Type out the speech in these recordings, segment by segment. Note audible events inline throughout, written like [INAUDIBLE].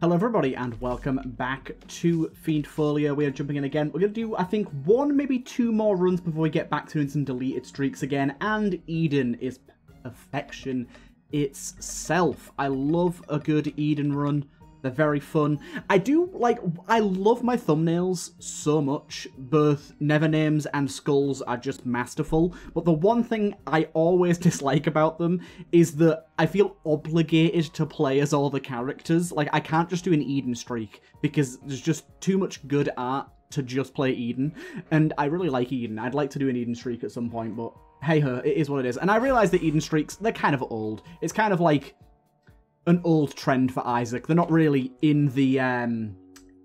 Hello everybody and welcome back to Fiend Folio. We are jumping in again. We're going to do, I think, one, maybe two more runs before we get back to doing some deleted streaks again. And Eden is perfection itself. I love a good Eden run. They're very fun. I do, like, I love my thumbnails so much. Both Nevernamed's and Skkull's are just masterful. But the one thing I always [LAUGHS] dislike about them is that I feel obligated to play as all the characters. Like, I can't just do an Eden streak because there's just too much good art to just play Eden. And I really like Eden. I'd like to do an Eden streak at some point, but hey ho, it is what it is. And I realize that Eden streaks, they're kind of old. It's kind of like an old trend for Isaac. They're not really in the um,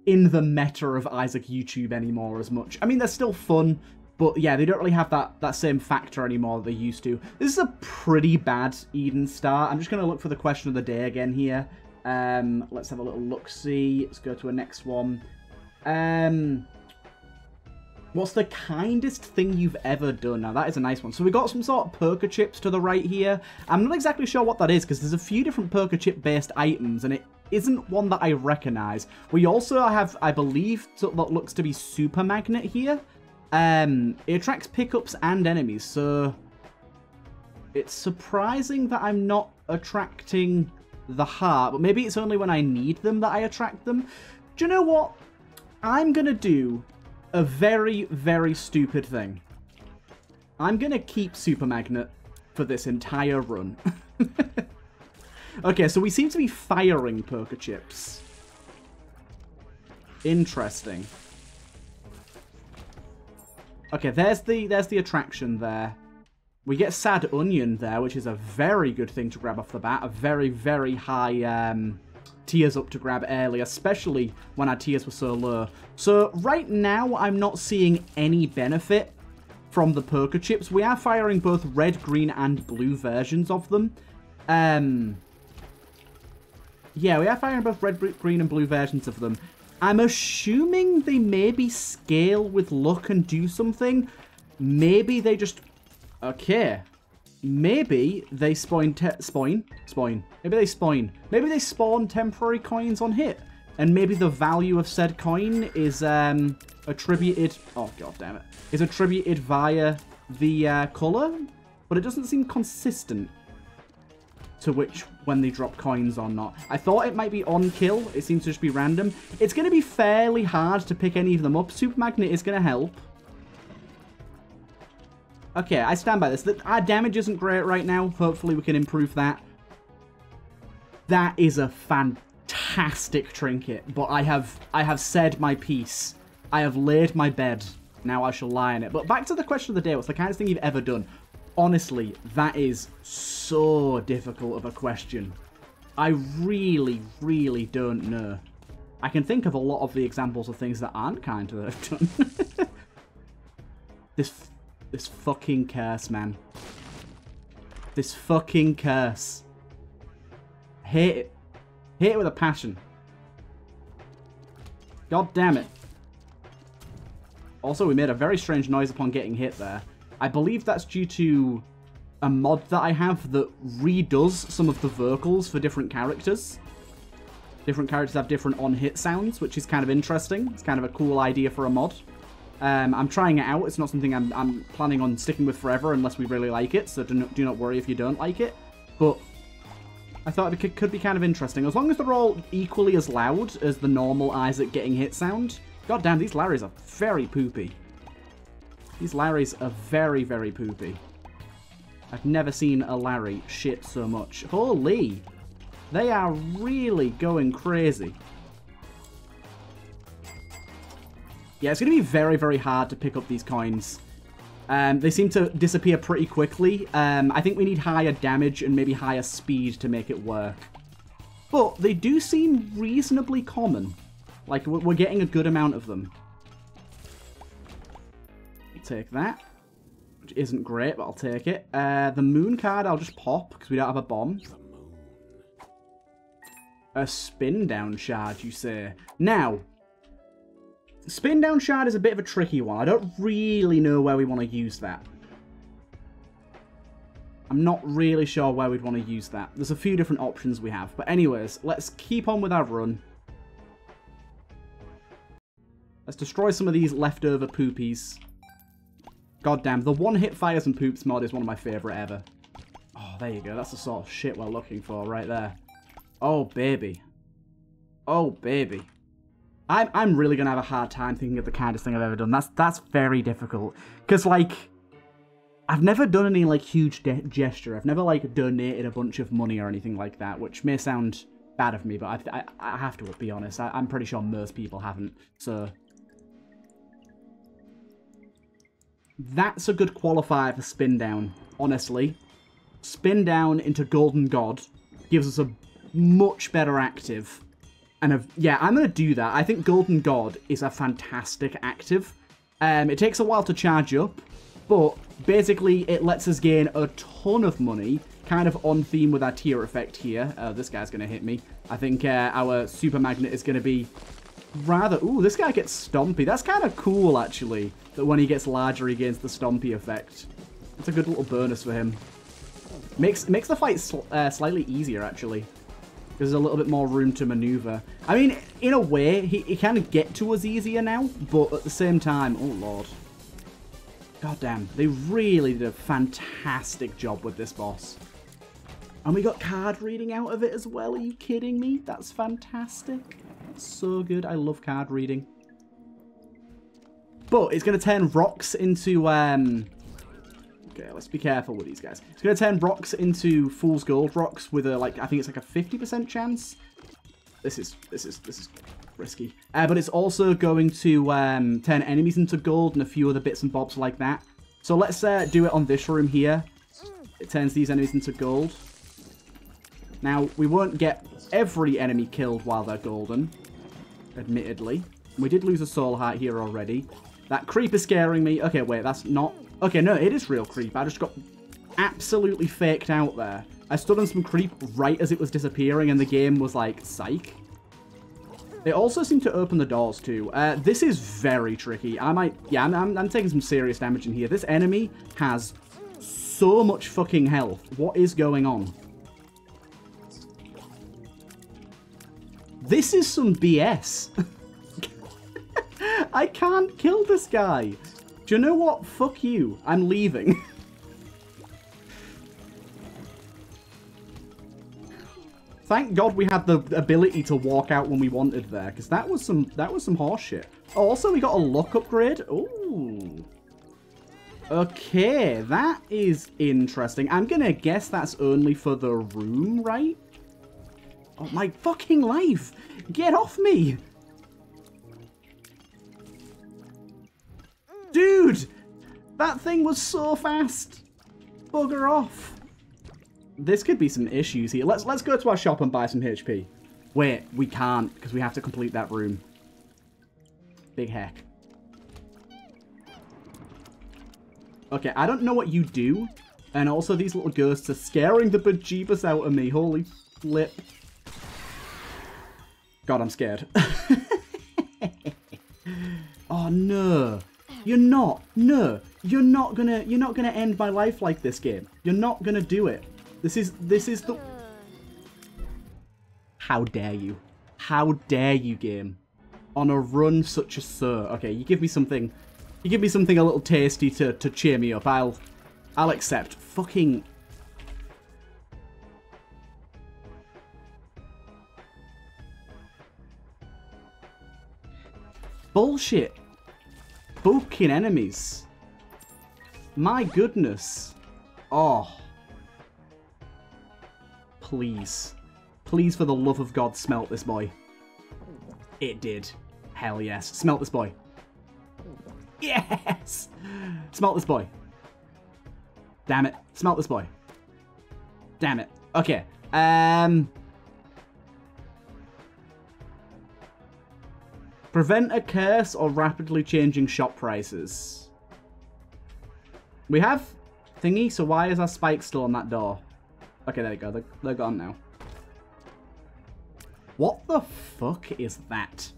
in the meta of Isaac YouTube anymore as much. I mean, they're still fun, but yeah, they don't really have that, that same factor anymore that they used to. This is a pretty bad Eden start. I'm just going to look for the question of the day again here. Um, let's have a little look-see. Let's go to a next one. Um, What's the kindest thing you've ever done? Now, that is a nice one. So we got some sort of poker chips to the right here. I'm not exactly sure what that is, because there's a few different poker chip-based items, and it isn't one that I recognize. We also have, I believe, what looks to be Super Magnet here. Um, it attracts pickups and enemies, so it's surprising that I'm not attracting the heart, but maybe it's only when I need them that I attract them. Do you know what? I'm going to do a very, very stupid thing. I'm going to keep Super Magnet for this entire run. [LAUGHS] okay, so we seem to be firing poker chips. Interesting. Okay, there's the there's the attraction there. We get Sad Onion there, which is a very good thing to grab off the bat. A very, very high um, tears up to grab early, especially when our tears were so low. So right now, I'm not seeing any benefit from the poker chips. We are firing both red, green, and blue versions of them. Um, yeah, we are firing both red, green, and blue versions of them. I'm assuming they maybe scale with luck and do something. Maybe they just... Okay, maybe they spawn, spawn, spawn. Maybe they spawn. Maybe they spawn temporary coins on hit, and maybe the value of said coin is um, attributed. Oh god damn it! Is attributed via the uh, color, but it doesn't seem consistent to which when they drop coins or not. I thought it might be on kill. It seems to just be random. It's going to be fairly hard to pick any of them up. Super Magnet is going to help. Okay, I stand by this. Our damage isn't great right now. Hopefully we can improve that. That is a fantastic trinket, but I have I have said my piece. I have laid my bed. Now I shall lie in it. But back to the question of the day. What's the kindest thing you've ever done? Honestly, that is so difficult of a question. I really, really don't know. I can think of a lot of the examples of things that aren't kind that I've done. [LAUGHS] this this fucking curse, man. This fucking curse. hate it. It with a passion. God damn it. Also, we made a very strange noise upon getting hit there. I believe that's due to a mod that I have that redoes some of the vocals for different characters. Different characters have different on-hit sounds, which is kind of interesting. It's kind of a cool idea for a mod. Um, I'm trying it out. It's not something I'm, I'm, planning on sticking with forever unless we really like it, so do not, do not worry if you don't like it. But I thought it could, could be kind of interesting. As long as they're all equally as loud as the normal Isaac getting hit sound. God damn, these Larrys are very poopy. These Larrys are very, very poopy. I've never seen a Larry shit so much. Holy! They are really going crazy. Yeah, it's going to be very, very hard to pick up these coins. Um, they seem to disappear pretty quickly. Um, I think we need higher damage and maybe higher speed to make it work. But they do seem reasonably common. Like, we're getting a good amount of them. Take that. Which isn't great, but I'll take it. Uh, the moon card I'll just pop, because we don't have a bomb. A spin down shard, you say? Now, Spin down shard is a bit of a tricky one. I don't really know where we want to use that. I'm not really sure where we'd want to use that. There's a few different options we have. But anyways, let's keep on with our run. Let's destroy some of these leftover poopies. God damn, the one-hit fires and poops mod is one of my favourite ever. Oh, there you go. That's the sort of shit we're looking for right there. Oh, baby. Oh, baby. I'm, I'm really going to have a hard time thinking of the kindest thing I've ever done. That's, that's very difficult. Because, like, I've never done any, like, huge gesture. I've never, like, donated a bunch of money or anything like that, which may sound bad of me, but I, I, I have to be honest. I, I'm pretty sure most people haven't, so... That's a good qualifier for spin down, honestly. Spin down into Golden God gives us a much better active. And yeah, I'm going to do that. I think Golden God is a fantastic active. Um, it takes a while to charge up, but basically it lets us gain a ton of money, kind of on theme with our tear effect here. Uh, this guy's going to hit me. I think uh, our super magnet is going to be rather... Ooh, this guy gets stompy. That's kind of cool, actually, that when he gets larger, he gains the stompy effect. It's a good little bonus for him. Makes makes the fight sl uh, slightly easier, actually. There's a little bit more room to maneuver. I mean, in a way, he, he kind of get to us easier now, but at the same time, oh lord. God damn, they really did a fantastic job with this boss. And we got card reading out of it as well. Are you kidding me? That's fantastic. That's so good. I love card reading. But it's going to turn rocks into... Um... Okay, let's be careful with these guys. It's going to turn rocks into Fool's Gold rocks with a, like, I think it's like a 50% chance. This is, this is, this is risky. Uh, but it's also going to um, turn enemies into gold and a few other bits and bobs like that. So let's uh, do it on this room here. It turns these enemies into gold. Now, we won't get every enemy killed while they're golden, admittedly. We did lose a soul heart here already. That creep is scaring me. Okay, wait, that's not... Okay, no, it is real creep. I just got absolutely faked out there. I stood on some creep right as it was disappearing, and the game was like, psych. They also seem to open the doors too. Uh, this is very tricky. I might... Yeah, I'm, I'm, I'm taking some serious damage in here. This enemy has so much fucking health. What is going on? This is some BS. [LAUGHS] I can't kill this guy. Do you know what? Fuck you. I'm leaving. [LAUGHS] Thank God we had the ability to walk out when we wanted there, because that was some that was some horseshit. Oh, also we got a luck upgrade. Ooh. Okay, that is interesting. I'm gonna guess that's only for the room, right? Oh, my fucking life! Get off me! Dude! That thing was so fast! Bugger off. This could be some issues here. Let's let's go to our shop and buy some HP. Wait, we can't, because we have to complete that room. Big heck. Okay, I don't know what you do. And also, these little ghosts are scaring the bejeebus out of me. Holy flip. God, I'm scared. [LAUGHS] oh no. You're not. No. You're not gonna you're not gonna end my life like this game. You're not gonna do it. This is this is the How dare you? How dare you game? On a run such as sir. Okay, you give me something you give me something a little tasty to, to cheer me up. I'll I'll accept. Fucking Bullshit. Booking enemies. My goodness. Oh. Please. Please, for the love of God, smelt this boy. It did. Hell yes. Smelt this boy. Yes! Smelt this boy. Damn it. Smelt this boy. Damn it. Okay. Um... Prevent a curse or rapidly changing shop prices. We have thingy, so why is our spike still on that door? Okay, there you go. They're, they're gone now. What the fuck is that?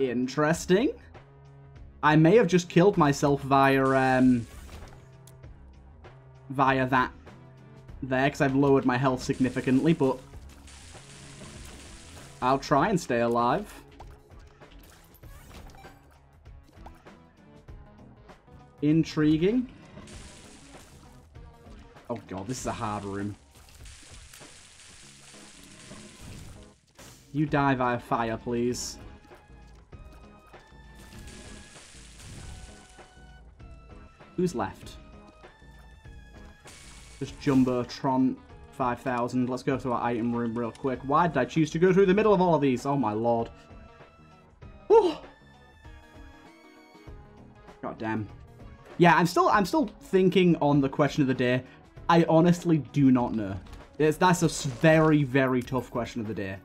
Interesting. I may have just killed myself via um, via that there because I've lowered my health significantly, but I'll try and stay alive. Intriguing. Oh god, this is a hard room. You die via fire, please. Who's left? Just Jumbotron 5000. Let's go through our item room real quick. Why did I choose to go through the middle of all of these? Oh my lord. Oh. God damn. Yeah, I'm still I'm still thinking on the question of the day. I honestly do not know. It's, that's a very, very tough question of the day.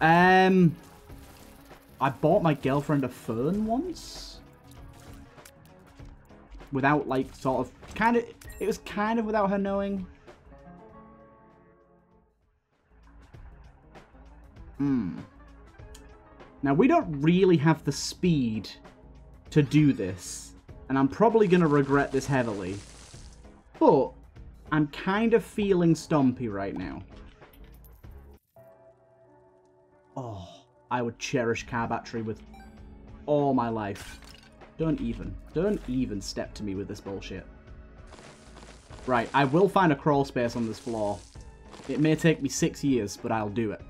Um, I bought my girlfriend a fern once. Without, like, sort of, kind of, it was kind of without her knowing. Hmm. Now, we don't really have the speed to do this. And I'm probably to regret this heavily. But, I'm kind of feeling Stompy right now. Oh, I would cherish car battery with all my life. Don't even. Don't even step to me with this bullshit. Right, I will find a crawl space on this floor. It may take me six years, but I'll do it.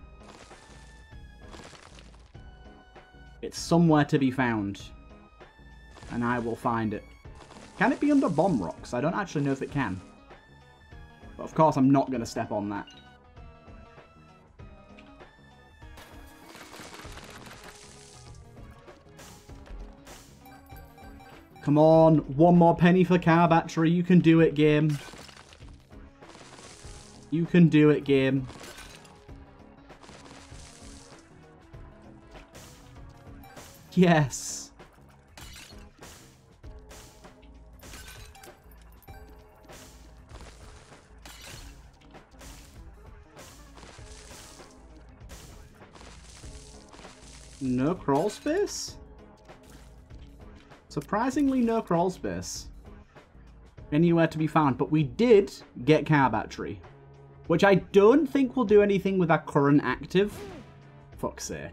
It's somewhere to be found. And I will find it. Can it be under bomb rocks? I don't actually know if it can. But of course I'm not going to step on that. Come on, one more penny for car battery. You can do it, game. You can do it, game. Yes. No crawl space? Surprisingly, no crawl space. Anywhere to be found, but we did get car battery. Which I don't think will do anything with our current active. Fuck's sake.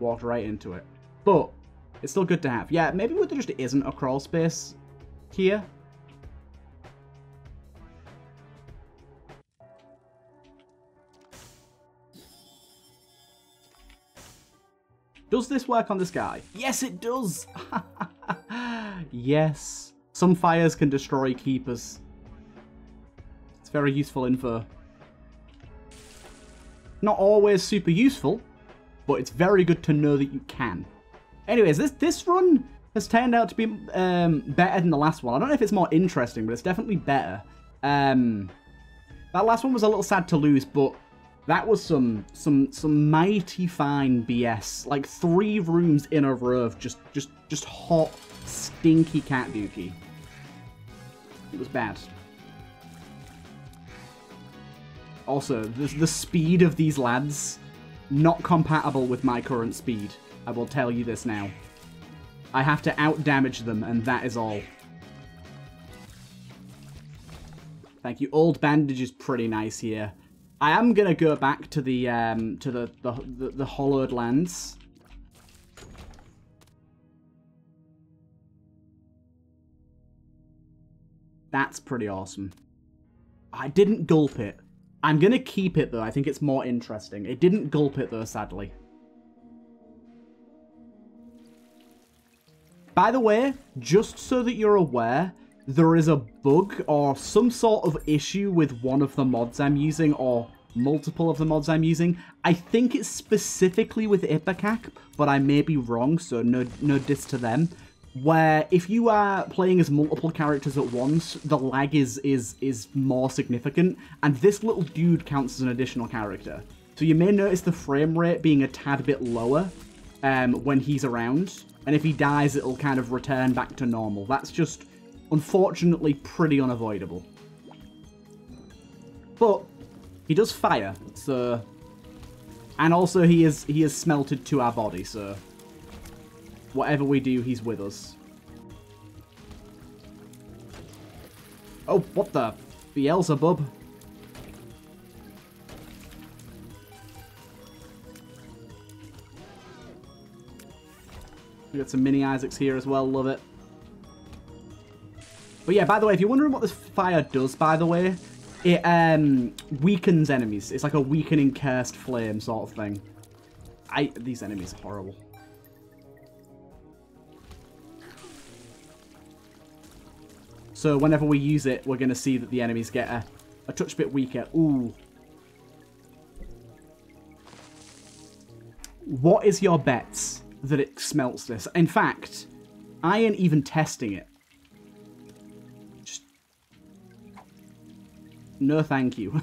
Walked right into it. But, it's still good to have. Yeah, maybe there just isn't a crawl space here. Does this work on this guy? Yes, it does! [LAUGHS] yes. Some fires can destroy keepers. It's very useful info. Not always super useful, but it's very good to know that you can. Anyways, this, this run has turned out to be um, better than the last one. I don't know if it's more interesting, but it's definitely better. Um, that last one was a little sad to lose, but that was some some some mighty fine BS. Like three rooms in a row of just just just hot stinky cat dookie. It was bad. Also, the, the speed of these lads, not compatible with my current speed. I will tell you this now. I have to out-damage them, and that is all. Thank you. Old bandage is pretty nice here. I am gonna go back to the um to the the the, the hollowed lands That's pretty awesome. I didn't gulp it. I'm going to keep it, though. I think it's more interesting. It didn't gulp it, though, sadly. By the way, just so that you're aware, there is a bug or some sort of issue with one of the mods I'm using, or multiple of the mods I'm using. I think it's specifically with Ipecac, but I may be wrong, so no, no diss to them where if you are playing as multiple characters at once, the lag is is is more significant, and this little dude counts as an additional character. So you may notice the frame rate being a tad bit lower um, when he's around, and if he dies, it'll kind of return back to normal. That's just, unfortunately, pretty unavoidable. But he does fire, so, and also he is he is smelted to our body, so Whatever we do, he's with us. Oh, what the? Beelzebub. We got some mini Isaacs here as well, love it. But yeah, by the way, if you're wondering what this fire does, by the way, it um, weakens enemies. It's like a weakening cursed flame sort of thing. I These enemies are horrible. So whenever we use it, we're going to see that the enemies get a, a touch bit weaker. Ooh. What is your bets that it smelts this? In fact, I ain't even testing it. No thank you.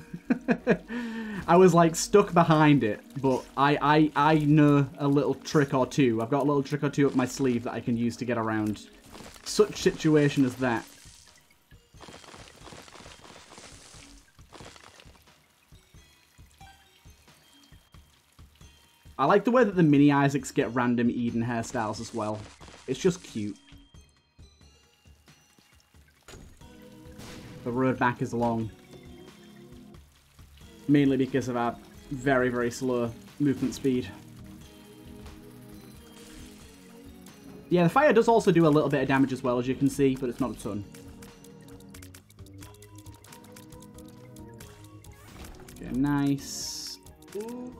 [LAUGHS] I was like stuck behind it, but I, I, I know a little trick or two. I've got a little trick or two up my sleeve that I can use to get around such situation as that. I like the way that the mini Isaacs get random Eden hairstyles as well. It's just cute. The road back is long. Mainly because of our very, very slow movement speed. Yeah, the fire does also do a little bit of damage as well, as you can see, but it's not a ton. Okay, nice. Ooh.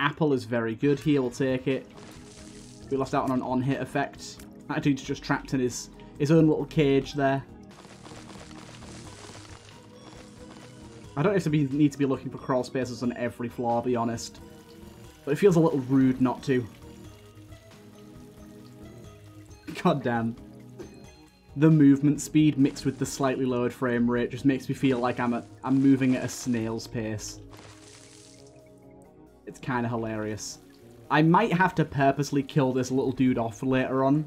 Apple is very good here, we'll take it. We lost out on an on-hit effect. That dude's just trapped in his, his own little cage there. I don't necessarily need to be looking for crawl spaces on every floor, I'll be honest. But it feels a little rude not to. God damn. The movement speed mixed with the slightly lowered frame rate just makes me feel like I'm, a, I'm moving at a snail's pace. It's kind of hilarious. I might have to purposely kill this little dude off later on.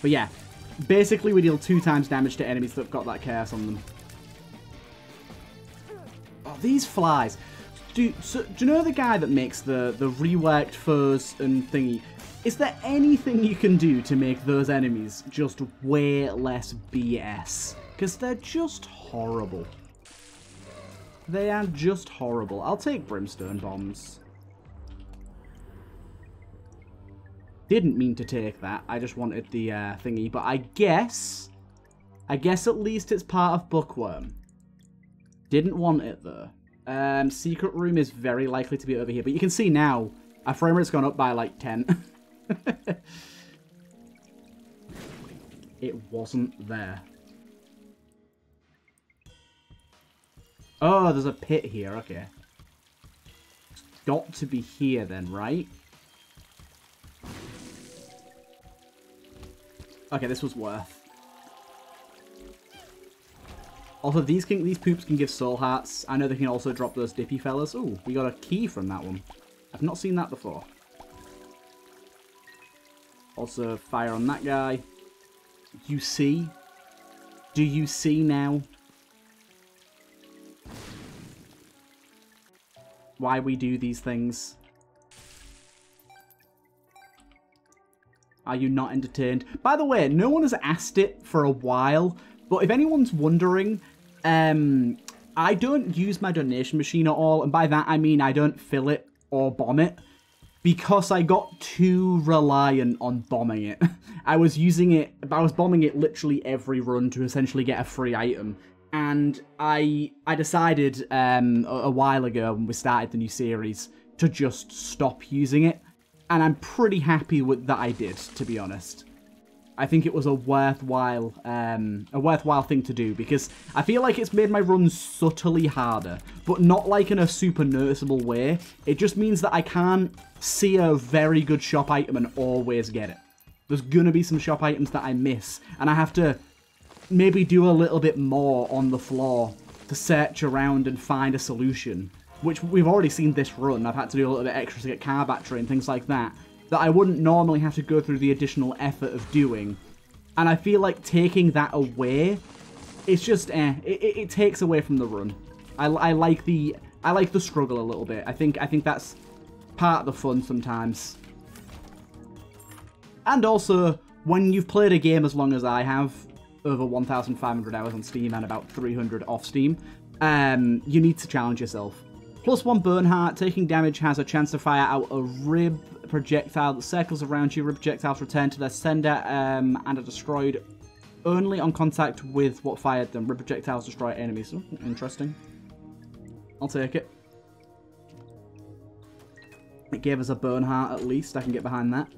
But yeah, basically we deal two times damage to enemies that have got that chaos on them. Oh, these flies. Do, so, do you know the guy that makes the, the reworked foes and thingy? Is there anything you can do to make those enemies just way less BS? Because they're just horrible. They are just horrible. I'll take brimstone bombs. Didn't mean to take that. I just wanted the uh, thingy. But I guess... I guess at least it's part of Bookworm. Didn't want it, though. Um, secret room is very likely to be over here. But you can see now, our frame rate's gone up by like 10. [LAUGHS] it wasn't there. Oh, there's a pit here. Okay. It's got to be here then, right? Okay, this was worth. Also, these can these poops can give soul hearts. I know they can also drop those dippy fellas. Oh, we got a key from that one. I've not seen that before. Also, fire on that guy. You see? Do you see now? why we do these things. Are you not entertained? By the way, no one has asked it for a while, but if anyone's wondering, um, I don't use my donation machine at all, and by that I mean I don't fill it or bomb it, because I got too reliant on bombing it. [LAUGHS] I was using it, I was bombing it literally every run to essentially get a free item, and I I decided um, a, a while ago when we started the new series to just stop using it, and I'm pretty happy with that I did, to be honest. I think it was a worthwhile um, a worthwhile thing to do because I feel like it's made my runs subtly harder, but not like in a super noticeable way. It just means that I can't see a very good shop item and always get it. There's gonna be some shop items that I miss, and I have to maybe do a little bit more on the floor to search around and find a solution. Which we've already seen this run. I've had to do a little bit extra to get car battery and things like that. That I wouldn't normally have to go through the additional effort of doing. And I feel like taking that away, it's just eh. It, it, takes away from the run. I, I like the I like the struggle a little bit. I think I think that's part of the fun sometimes. And also, when you've played a game as long as I have, over 1,500 hours on Steam and about 300 off Steam, um, you need to challenge yourself. Plus one burn heart, taking damage has a chance to fire out a rib projectile that circles around you. Rib projectiles return to their sender um, and are destroyed only on contact with what fired them. Rib projectiles destroy enemies. Oh, interesting. I'll take it. It gave us a burn heart at least. I can get behind that.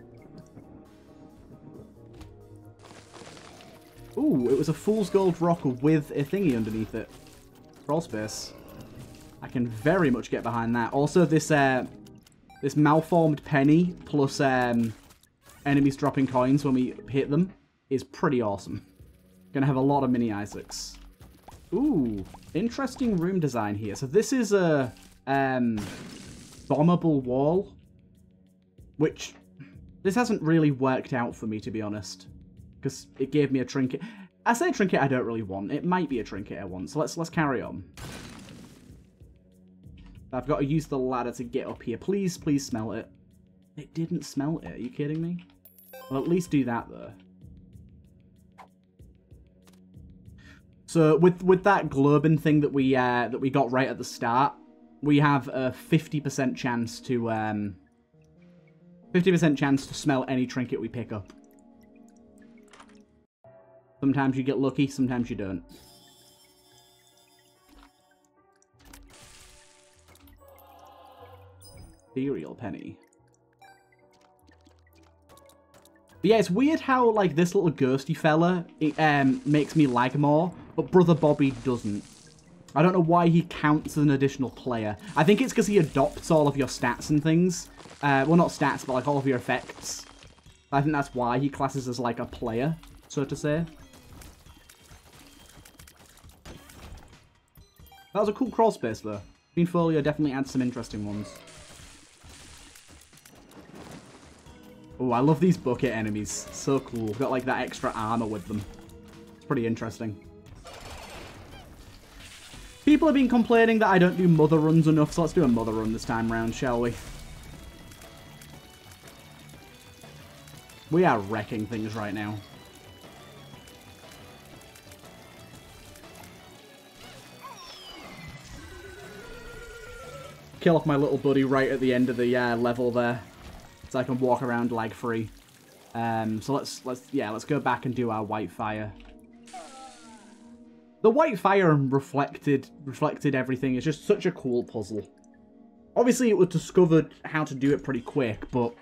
Ooh, it was a fool's gold rock with a thingy underneath it. Crawl space. I can very much get behind that. Also, this uh, this malformed penny plus um, enemies dropping coins when we hit them is pretty awesome. Gonna have a lot of mini Isaacs. Ooh, interesting room design here. So this is a um, bombable wall, which this hasn't really worked out for me, to be honest because it gave me a trinket. I say trinket I don't really want. It might be a trinket I want, so let's let's carry on. I've got to use the ladder to get up here. Please, please smell it. It didn't smell it. Are you kidding me? Well, at least do that, though. So with with that globin thing that we uh, that we got right at the start, we have a 50% chance to um 50% chance to smell any trinket we pick up. Sometimes you get lucky, sometimes you don't. Ethereal Penny. But yeah, it's weird how, like, this little ghosty fella it, um, makes me lag more, but Brother Bobby doesn't. I don't know why he counts as an additional player. I think it's because he adopts all of your stats and things. Uh, well, not stats, but, like, all of your effects. I think that's why he classes as, like, a player, so to say. That was a cool crawl space, though. Fiend Folio definitely adds some interesting ones. Oh, I love these bucket enemies. So cool. Got like that extra armor with them. It's pretty interesting. People have been complaining that I don't do mother runs enough, so let's do a mother run this time round, shall we? We are wrecking things right now. kill off my little buddy right at the end of the uh, level there. So I can walk around lag free. Um, so let's, let's, yeah, let's go back and do our white fire. The white fire reflected, reflected everything. It's just such a cool puzzle. Obviously, it was discovered how to do it pretty quick, but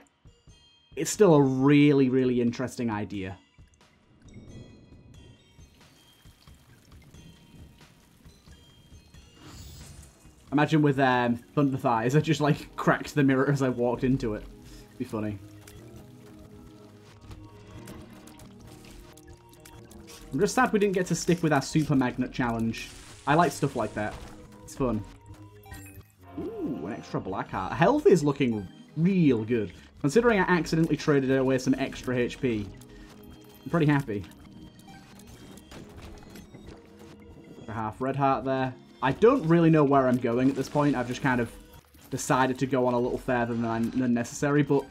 it's still a really, really interesting idea. Imagine with um, Thunder Thighs, I just like cracked the mirror as I walked into it. Be funny. I'm just sad we didn't get to stick with our Super Magnet challenge. I like stuff like that. It's fun. Ooh, an extra black heart. Health is looking real good. Considering I accidentally traded away some extra HP. I'm pretty happy. Half red heart there. I don't really know where I'm going at this point. I've just kind of decided to go on a little further than, than necessary. But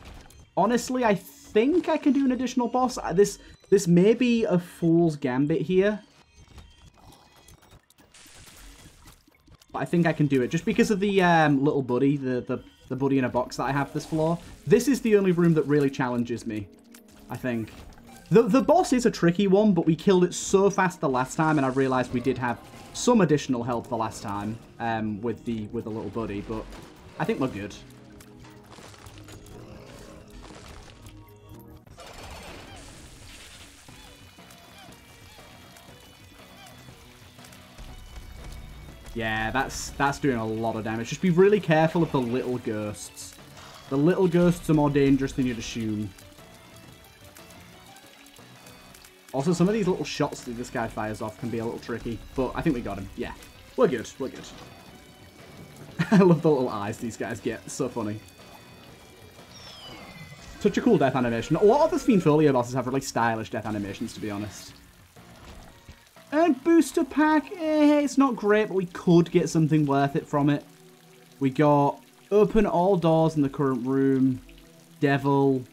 honestly, I think I can do an additional boss. Uh, this this may be a Fool's Gambit here. But I think I can do it. Just because of the um, little buddy, the, the, the buddy in a box that I have this floor. This is the only room that really challenges me, I think. The, the boss is a tricky one, but we killed it so fast the last time, and I realized we did have some additional help the last time um, with the with the little buddy, but I think we're good. Yeah, that's that's doing a lot of damage. Just be really careful of the little ghosts. The little ghosts are more dangerous than you'd assume. Also, some of these little shots that this guy fires off can be a little tricky, but I think we got him. Yeah, we're good. We're good. [LAUGHS] I love the little eyes these guys get. So funny. Such a cool death animation. A lot of the Fiend Folio bosses have really stylish death animations, to be honest. And booster pack, eh, it's not great, but we could get something worth it from it. We got open all doors in the current room, devil,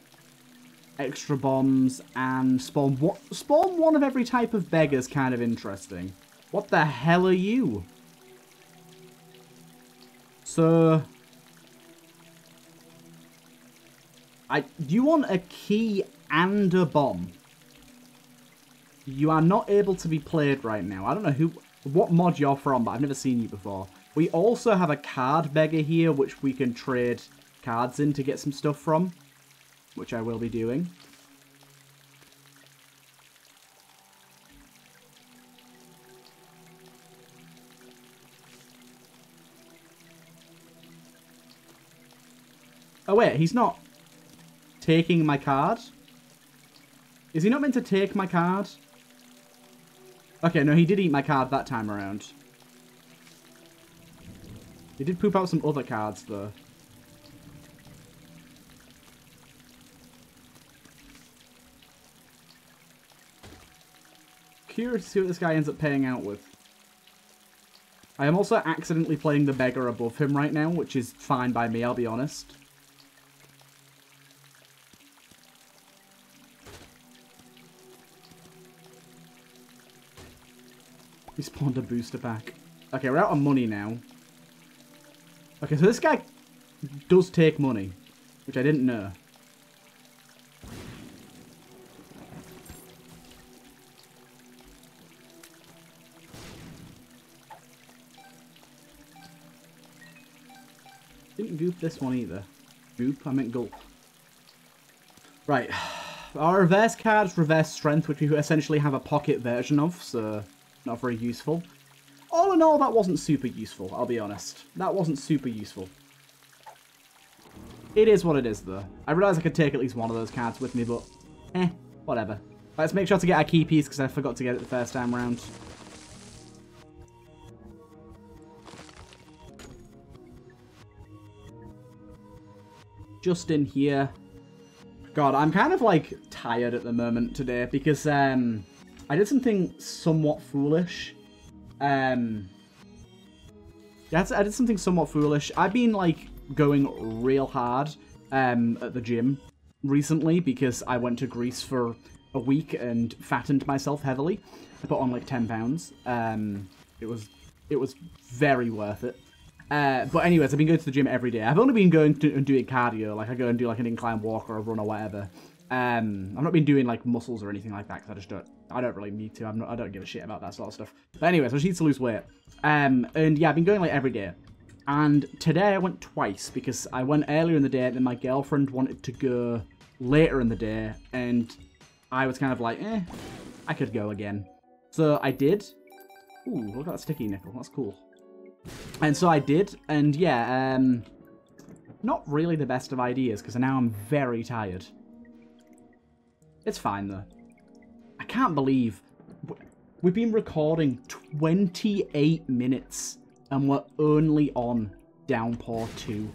extra bombs, and spawn spawn one of every type of beggar's kind of interesting. What the hell are you? So... I, do you want a key and a bomb. You are not able to be played right now. I don't know who, what mod you're from, but I've never seen you before. We also have a card beggar here, which we can trade cards in to get some stuff from, which I will be doing. Oh wait, he's not taking my card? Is he not meant to take my card? Okay, no, he did eat my card that time around. He did poop out some other cards, though. Curious to see what this guy ends up paying out with. I am also accidentally playing the beggar above him right now, which is fine by me, I'll be honest. He spawned a booster pack. Okay, we're out of money now. Okay, so this guy does take money, which I didn't know. Didn't goop this one either. Goop? I meant gulp. Right. [SIGHS] Our reverse card's reverse strength, which we essentially have a pocket version of, so not very useful all in all, that wasn't super useful, I'll be honest. That wasn't super useful. It is what it is, though. I realise I could take at least one of those cards with me, but eh, whatever. Let's make sure to get our key piece, because I forgot to get it the first time round. Just in here. God, I'm kind of, like, tired at the moment today, because um, I did something somewhat foolish um, I did something somewhat foolish. I've been like going real hard um, at the gym recently because I went to Greece for a week and fattened myself heavily. I put on like ten pounds. Um, it was it was very worth it. Uh, but anyways, I've been going to the gym every day. I've only been going to and doing cardio, like I go and do like an incline walk or a run or whatever. Um, I've not been doing like muscles or anything like that because I just don't. I don't really need to. I'm not. I don't give a shit about that sort of stuff. But anyways, I just need to lose weight. Um, and yeah, I've been going like every day. And today I went twice because I went earlier in the day, and then my girlfriend wanted to go later in the day, and I was kind of like, eh, I could go again. So I did. Ooh, look at that sticky nickel. That's cool. And so I did, and yeah, um, not really the best of ideas because now I'm very tired. It's fine, though. Can't believe we've been recording 28 minutes and we're only on Downpour 2.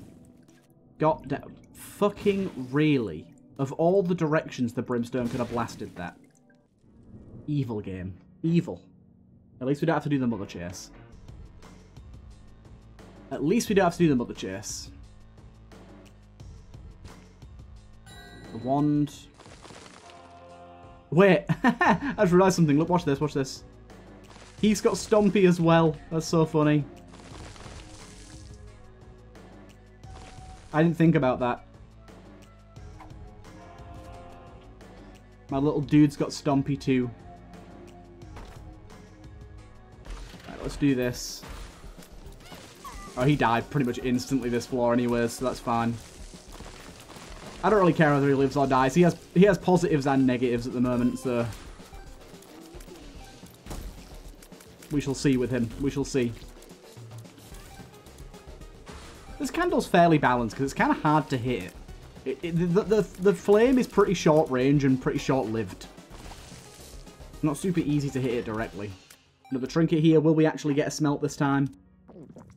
God damn. Fucking really. Of all the directions the Brimstone could have blasted that. Evil game. Evil. At least we don't have to do the Mother Chase. At least we don't have to do the Mother Chase. The wand. Wait, [LAUGHS] I just realised something. Look, watch this, watch this. He's got Stompy as well. That's so funny. I didn't think about that. My little dude's got Stompy too. Right, let's do this. Oh, he died pretty much instantly this floor anyways, so that's fine. I don't really care whether he lives or dies. He has he has positives and negatives at the moment, so we shall see with him. We shall see. This candle's fairly balanced because it's kind of hard to hit. It, it, the, the, the flame is pretty short range and pretty short-lived. Not super easy to hit it directly. Another trinket here. Will we actually get a smelt this time?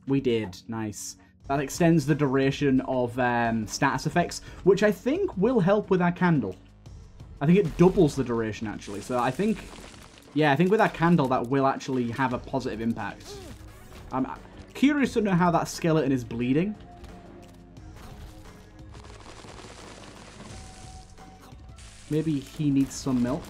We did. Nice. That extends the duration of um, status effects, which I think will help with our candle. I think it doubles the duration, actually. So I think, yeah, I think with that candle, that will actually have a positive impact. I'm curious to know how that skeleton is bleeding. Maybe he needs some milk.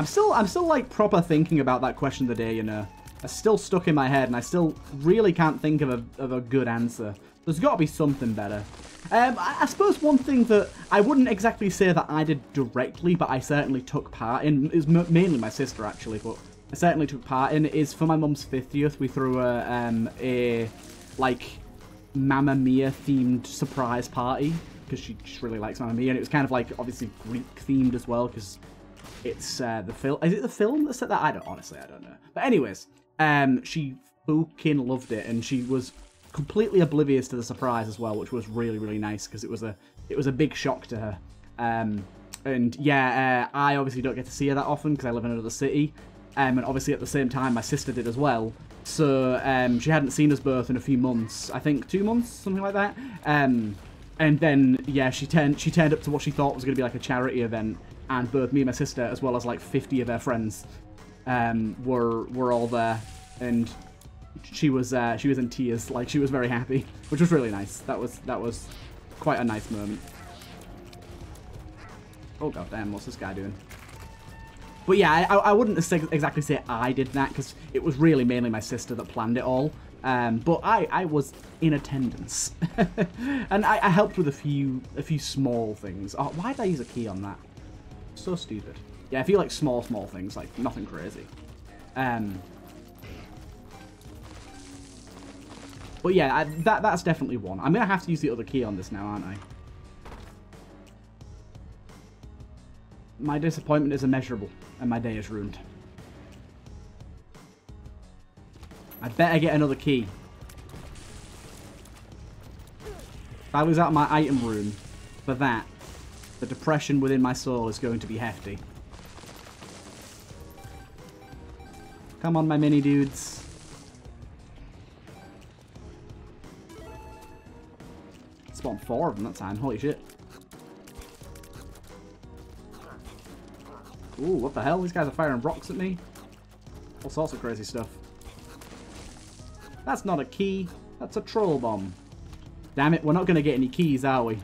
I'm still, I'm still like proper thinking about that question of the day, you know. It's still stuck in my head, and I still really can't think of a, of a good answer. There's got to be something better. Um, I, I, suppose one thing that I wouldn't exactly say that I did directly, but I certainly took part in, is mainly my sister actually, but I certainly took part in, is for my mum's 50th, we threw a, um, a like, Mamma Mia themed surprise party, because she just really likes Mamma Mia, and it was kind of like, obviously Greek themed as well, because it's uh, the film. Is it the film that said that? I don't, honestly, I don't know. But anyways, um, she fucking loved it, and she was completely oblivious to the surprise as well, which was really really nice because it was a it was a big shock to her. Um, and yeah, uh, I obviously don't get to see her that often because I live in another city, um, and obviously at the same time my sister did as well. So um, she hadn't seen us both in a few months, I think two months, something like that. Um, and then yeah, she turned she turned up to what she thought was going to be like a charity event, and both me and my sister, as well as like 50 of her friends, um, were were all there, and she was uh, she was in tears, like she was very happy, which was really nice. That was that was quite a nice moment. Oh god damn, what's this guy doing? But yeah, I, I wouldn't exactly say I did that because it was really mainly my sister that planned it all. Um, but I, I was in attendance, [LAUGHS] and I, I helped with a few a few small things. Oh, why did I use a key on that? So stupid. Yeah, I feel like small, small things, like nothing crazy. Um, but yeah, I, that that's definitely one. I'm going to have to use the other key on this now, aren't I? My disappointment is immeasurable, and my day is ruined. I better get another key. If I was out my item room for that, the depression within my soul is going to be hefty. Come on, my mini dudes. Spawned four of them that time. Holy shit. Ooh, what the hell? These guys are firing rocks at me. All sorts of crazy stuff. That's not a key. That's a troll bomb. Damn it, we're not going to get any keys, are we?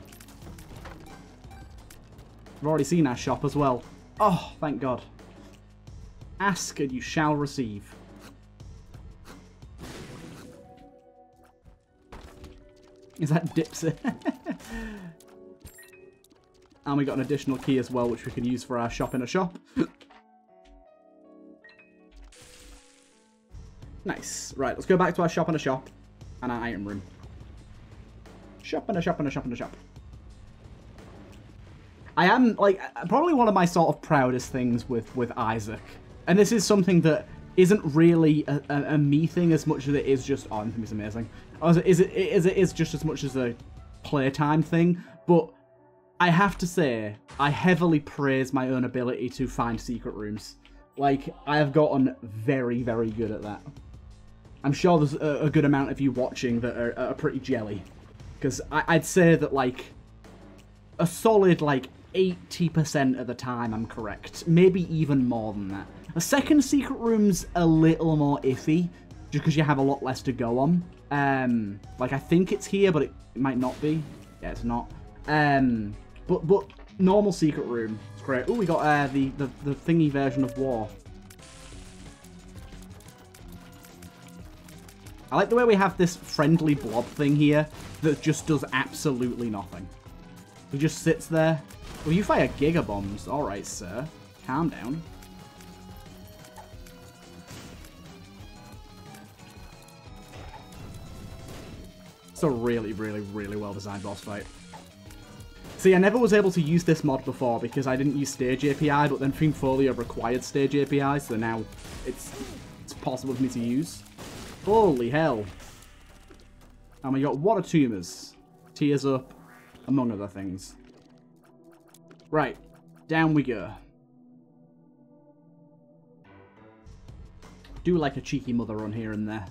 We've already seen our shop as well. Oh, thank God. Ask and you shall receive. Is that Dipsy? [LAUGHS] and we got an additional key as well, which we can use for our shop in a shop. nice. Right, let's go back to our shop in a shop and our item room. Shop in a shop in a shop in a shop. I am, like, probably one of my sort of proudest things with, with Isaac. And this is something that isn't really a, a, a me thing as much as it is just, oh, is amazing. Oh, it is, it is, it is just as much as a playtime thing. But I have to say, I heavily praise my own ability to find secret rooms. Like, I have gotten very, very good at that. I'm sure there's a, a good amount of you watching that are, are pretty jelly. Because I'd say that, like, a solid, like, 80% of the time I'm correct. Maybe even more than that. The second secret room's a little more iffy, just because you have a lot less to go on. Um, like, I think it's here, but it, it might not be. Yeah, it's not. Um, but, but normal secret room. It's great. Oh, we got uh, the, the, the thingy version of War. I like the way we have this friendly blob thing here that just does absolutely nothing. He just sits there well, you fire Giga Bombs. Alright, sir. Calm down. It's a really, really, really well-designed boss fight. See, I never was able to use this mod before because I didn't use Stage API, but then Fiend Folio required Stage API, so now it's it's possible for me to use. Holy hell. And we got Water Tumors, Tears Up, among other things. Right, down we go. Do like a cheeky mother run here and there.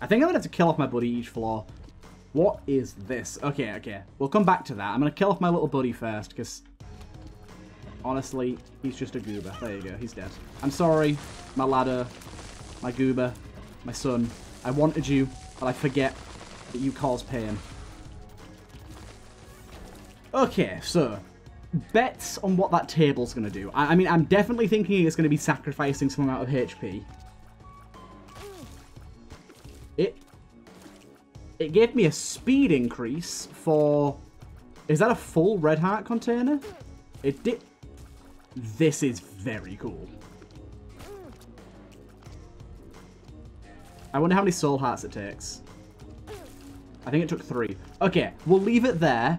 I think I'm to have to kill off my buddy each floor. What is this? Okay, okay. We'll come back to that. I'm to kill off my little buddy first, because... Honestly, he's just a goober. There you go, he's dead. I'm sorry, my ladder, my goober, my son. I wanted you, but I forget that you cause pain. Okay, so bets on what that table's going to do. I, I, mean, I'm definitely thinking it's going to be sacrificing some amount of HP. It it gave me a speed increase for... Is that a full red heart container? It did... This is very cool. I wonder how many soul hearts it takes. I think it took three. Okay, we'll leave it there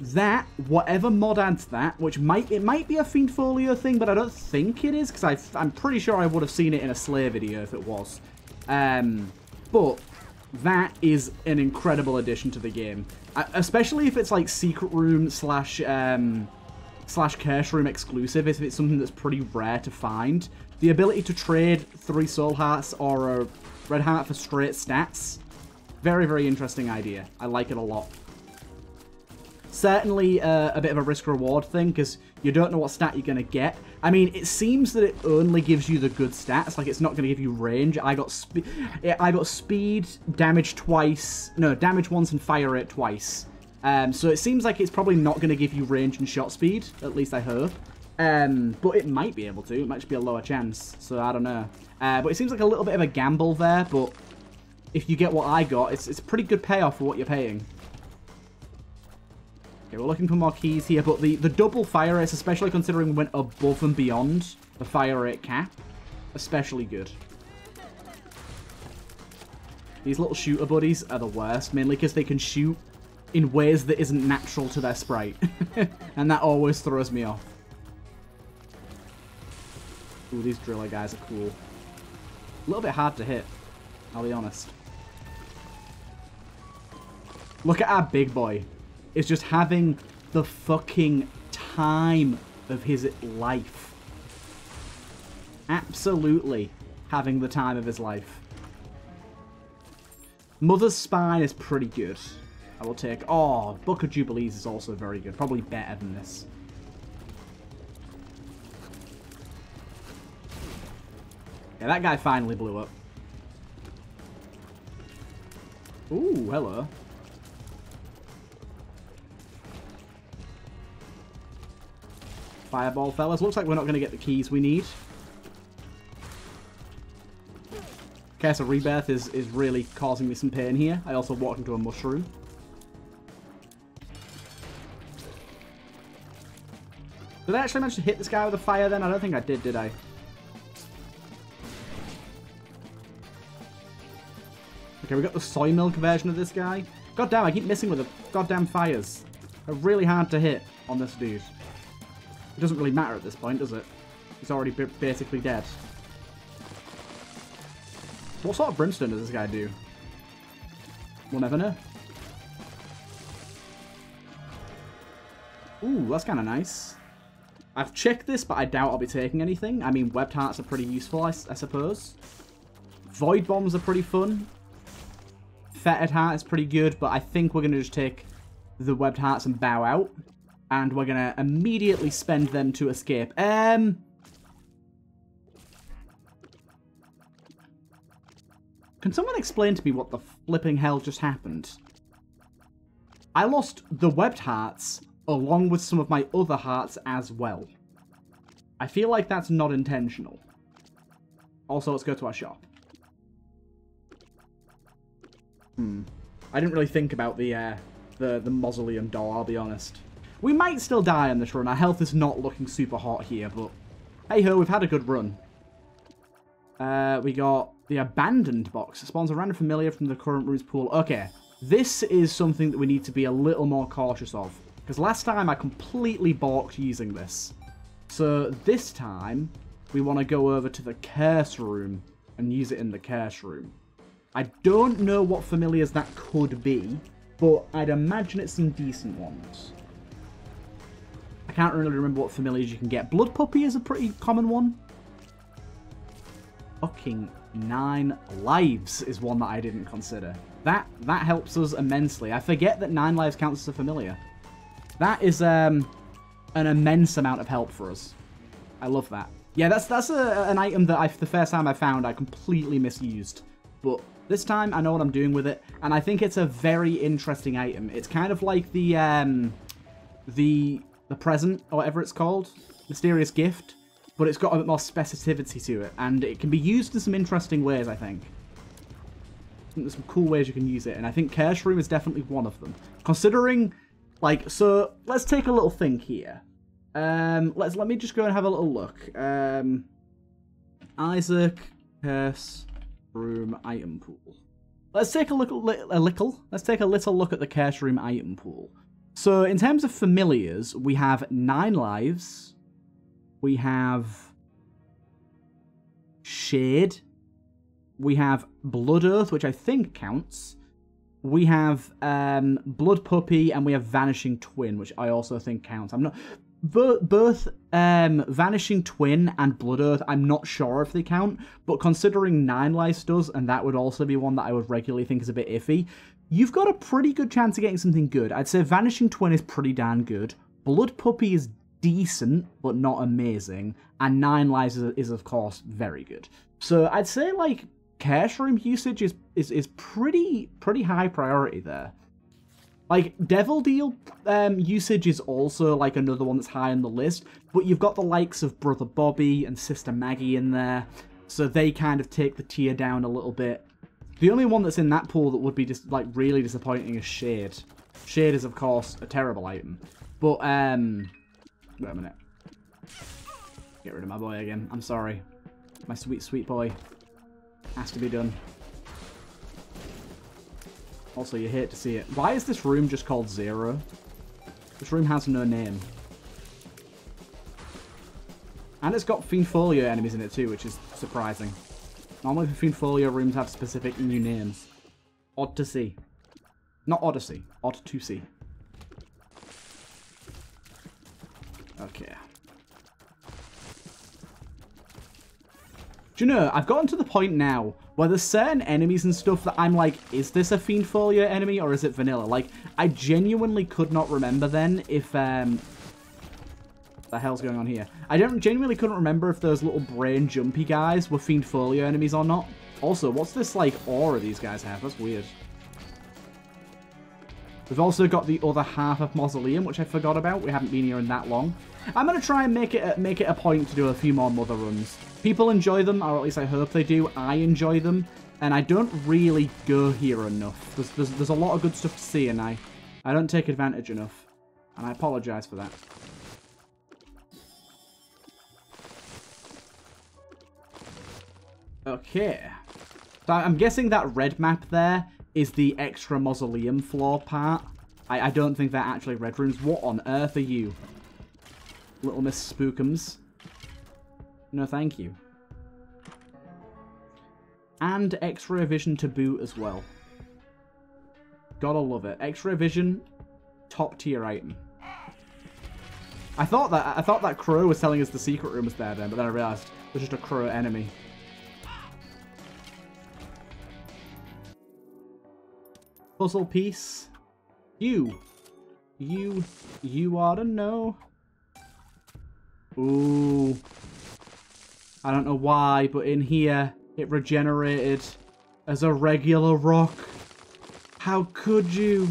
that, whatever mod adds that, which might it might be a Fiend Folio thing, but I don't think it is, because I'm pretty sure I would have seen it in a Slay video if it was. Um, but that is an incredible addition to the game. especially if it's like Secret Room slash um, slash Curse Room exclusive, if it's something that's pretty rare to find. The ability to trade three Soul Hearts or a Red Heart for straight stats, very, very interesting idea. I like it a lot. Certainly uh, a bit of a risk-reward thing, because you don't know what stat you're going to get. I mean, it seems that it only gives you the good stats, like it's not going to give you range. I got, spe I got speed, damage twice, no, damage once and fire rate twice. Um, so it seems like it's probably not going to give you range and shot speed, at least I hope. Um, but it might be able to, it might just be a lower chance, so I don't know. Uh, but it seems like a little bit of a gamble there, but if you get what I got, it's, it's a pretty good payoff for what you're paying. Okay, we're looking for more keys here, but the, the double fire rates, especially considering we went above and beyond the fire rate cap, especially good. These little shooter buddies are the worst, mainly because they can shoot in ways that isn't natural to their sprite. [LAUGHS] and that always throws me off. Ooh, these driller guys are cool. A little bit hard to hit, I'll be honest. Look at our big boy is just having the fucking time of his life. Absolutely having the time of his life. Mother's Spine is pretty good. I will take... Oh, Book of Jubilees is also very good. Probably better than this. Yeah, that guy finally blew up. Ooh, hello. Fireball, fellas. Looks like we're not going to get the keys we need. Curse of Rebirth is, is really causing me some pain here. I also walked into a mushroom. Did I actually manage to hit this guy with a fire then? I don't think I did, did I? Okay, we got the soy milk version of this guy. God damn, I keep missing with the goddamn fires. They're really hard to hit on this dude. It doesn't really matter at this point, does it? He's already basically dead. What sort of brimstone does this guy do? We'll never know. Ooh, that's kind of nice. I've checked this, but I doubt I'll be taking anything. I mean, webbed hearts are pretty useful, I, I suppose. Void bombs are pretty fun. Fetid heart is pretty good, but I think we're going to just take the webbed hearts and bow out and we're gonna immediately spend them to escape. Um... Can someone explain to me what the flipping hell just happened? I lost the webbed hearts along with some of my other hearts as well. I feel like that's not intentional. Also, let's go to our shop. Hmm. I didn't really think about the, uh, the, the mausoleum door, I'll be honest. We might still die on this run. Our health is not looking super hot here, but hey-ho, we've had a good run. Uh, we got the Abandoned box. It spawns a random familiar from the current roots pool. Okay, this is something that we need to be a little more cautious of. Because last time I completely balked using this. So this time, we want to go over to the curse room and use it in the curse room. I don't know what familiars that could be, but I'd imagine it's some decent ones. I can't really remember what familiars you can get. Blood Puppy is a pretty common one. Fucking nine lives is one that I didn't consider. That that helps us immensely. I forget that nine lives counts as a familiar. That is um, an immense amount of help for us. I love that. Yeah, that's that's a, an item that I, the first time I found I completely misused. But This time, I know what I'm doing with it, and I think it's a very interesting item. It's kind of like the, um, the, the present, or whatever it's called, mysterious gift, but it's got a bit more specificity to it, and it can be used in some interesting ways, I think. There's some cool ways you can use it, and I think Curse Room is definitely one of them. Considering, like, so, let's take a little think here. Um, let's, let me just go and have a little look. Um, Isaac, Curse, Room, Item Pool. Let's take a look, a little, let's take a little look at the Curse Room item pool. So, in terms of familiars, we have nine lives. We have Shade, we have Blood Oath, which I think counts. We have um, Blood Puppy, and we have Vanishing Twin, which I also think counts. I'm not both um, Vanishing Twin and Blood Oath, I'm not sure if they count, but considering Nine Lives does, and that would also be one that I would regularly think is a bit iffy, you've got a pretty good chance of getting something good. I'd say Vanishing Twin is pretty damn good. Blood Puppy is decent, but not amazing. And Nine Lives is, is of course, very good. So I'd say, like, Curse Room usage is, is, is pretty pretty high priority there. Like, Devil Deal um, usage is also, like, another one that's high on the list, but you've got the likes of Brother Bobby and Sister Maggie in there, so they kind of take the tier down a little bit. The only one that's in that pool that would be just, like, really disappointing is Shade. Shade is, of course, a terrible item. But, um... Wait a minute. Get rid of my boy again. I'm sorry. My sweet, sweet boy. Has to be done. Also, you hate to see it. Why is this room just called Zero? This room has no name. And it's got Fiend enemies in it too, which is surprising. Normally Folio rooms have specific new names. Odd to see. Not Odyssey. Odd to see. Okay. Do you know, I've gotten to the point now where there's certain enemies and stuff that I'm like, is this a Fiend Folio enemy or is it vanilla? Like, I genuinely could not remember then if, um... The hell's going on here? I don't genuinely couldn't remember if those little brain jumpy guys were Fiend Folio enemies or not. Also, what's this, like, aura these guys have? That's weird. We've also got the other half of Mausoleum, which I forgot about. We haven't been here in that long. I'm going to try and make it, a, make it a point to do a few more Mother runs. People enjoy them, or at least I hope they do. I enjoy them, and I don't really go here enough. There's, there's, there's a lot of good stuff to see, and I, I don't take advantage enough. And I apologise for that. Okay. So I'm guessing that red map there is the extra mausoleum floor part. I, I don't think they're actually red rooms. What on earth are you? Little Miss Spookums. No, thank you. And X-ray vision to boot as well. Gotta love it. X-ray vision, top tier item. I thought that I thought that crow was telling us the secret room was there then, but then I realized it was just a crow enemy. Puzzle piece. You. You. You ought to know. Ooh. I don't know why, but in here, it regenerated as a regular rock. How could you?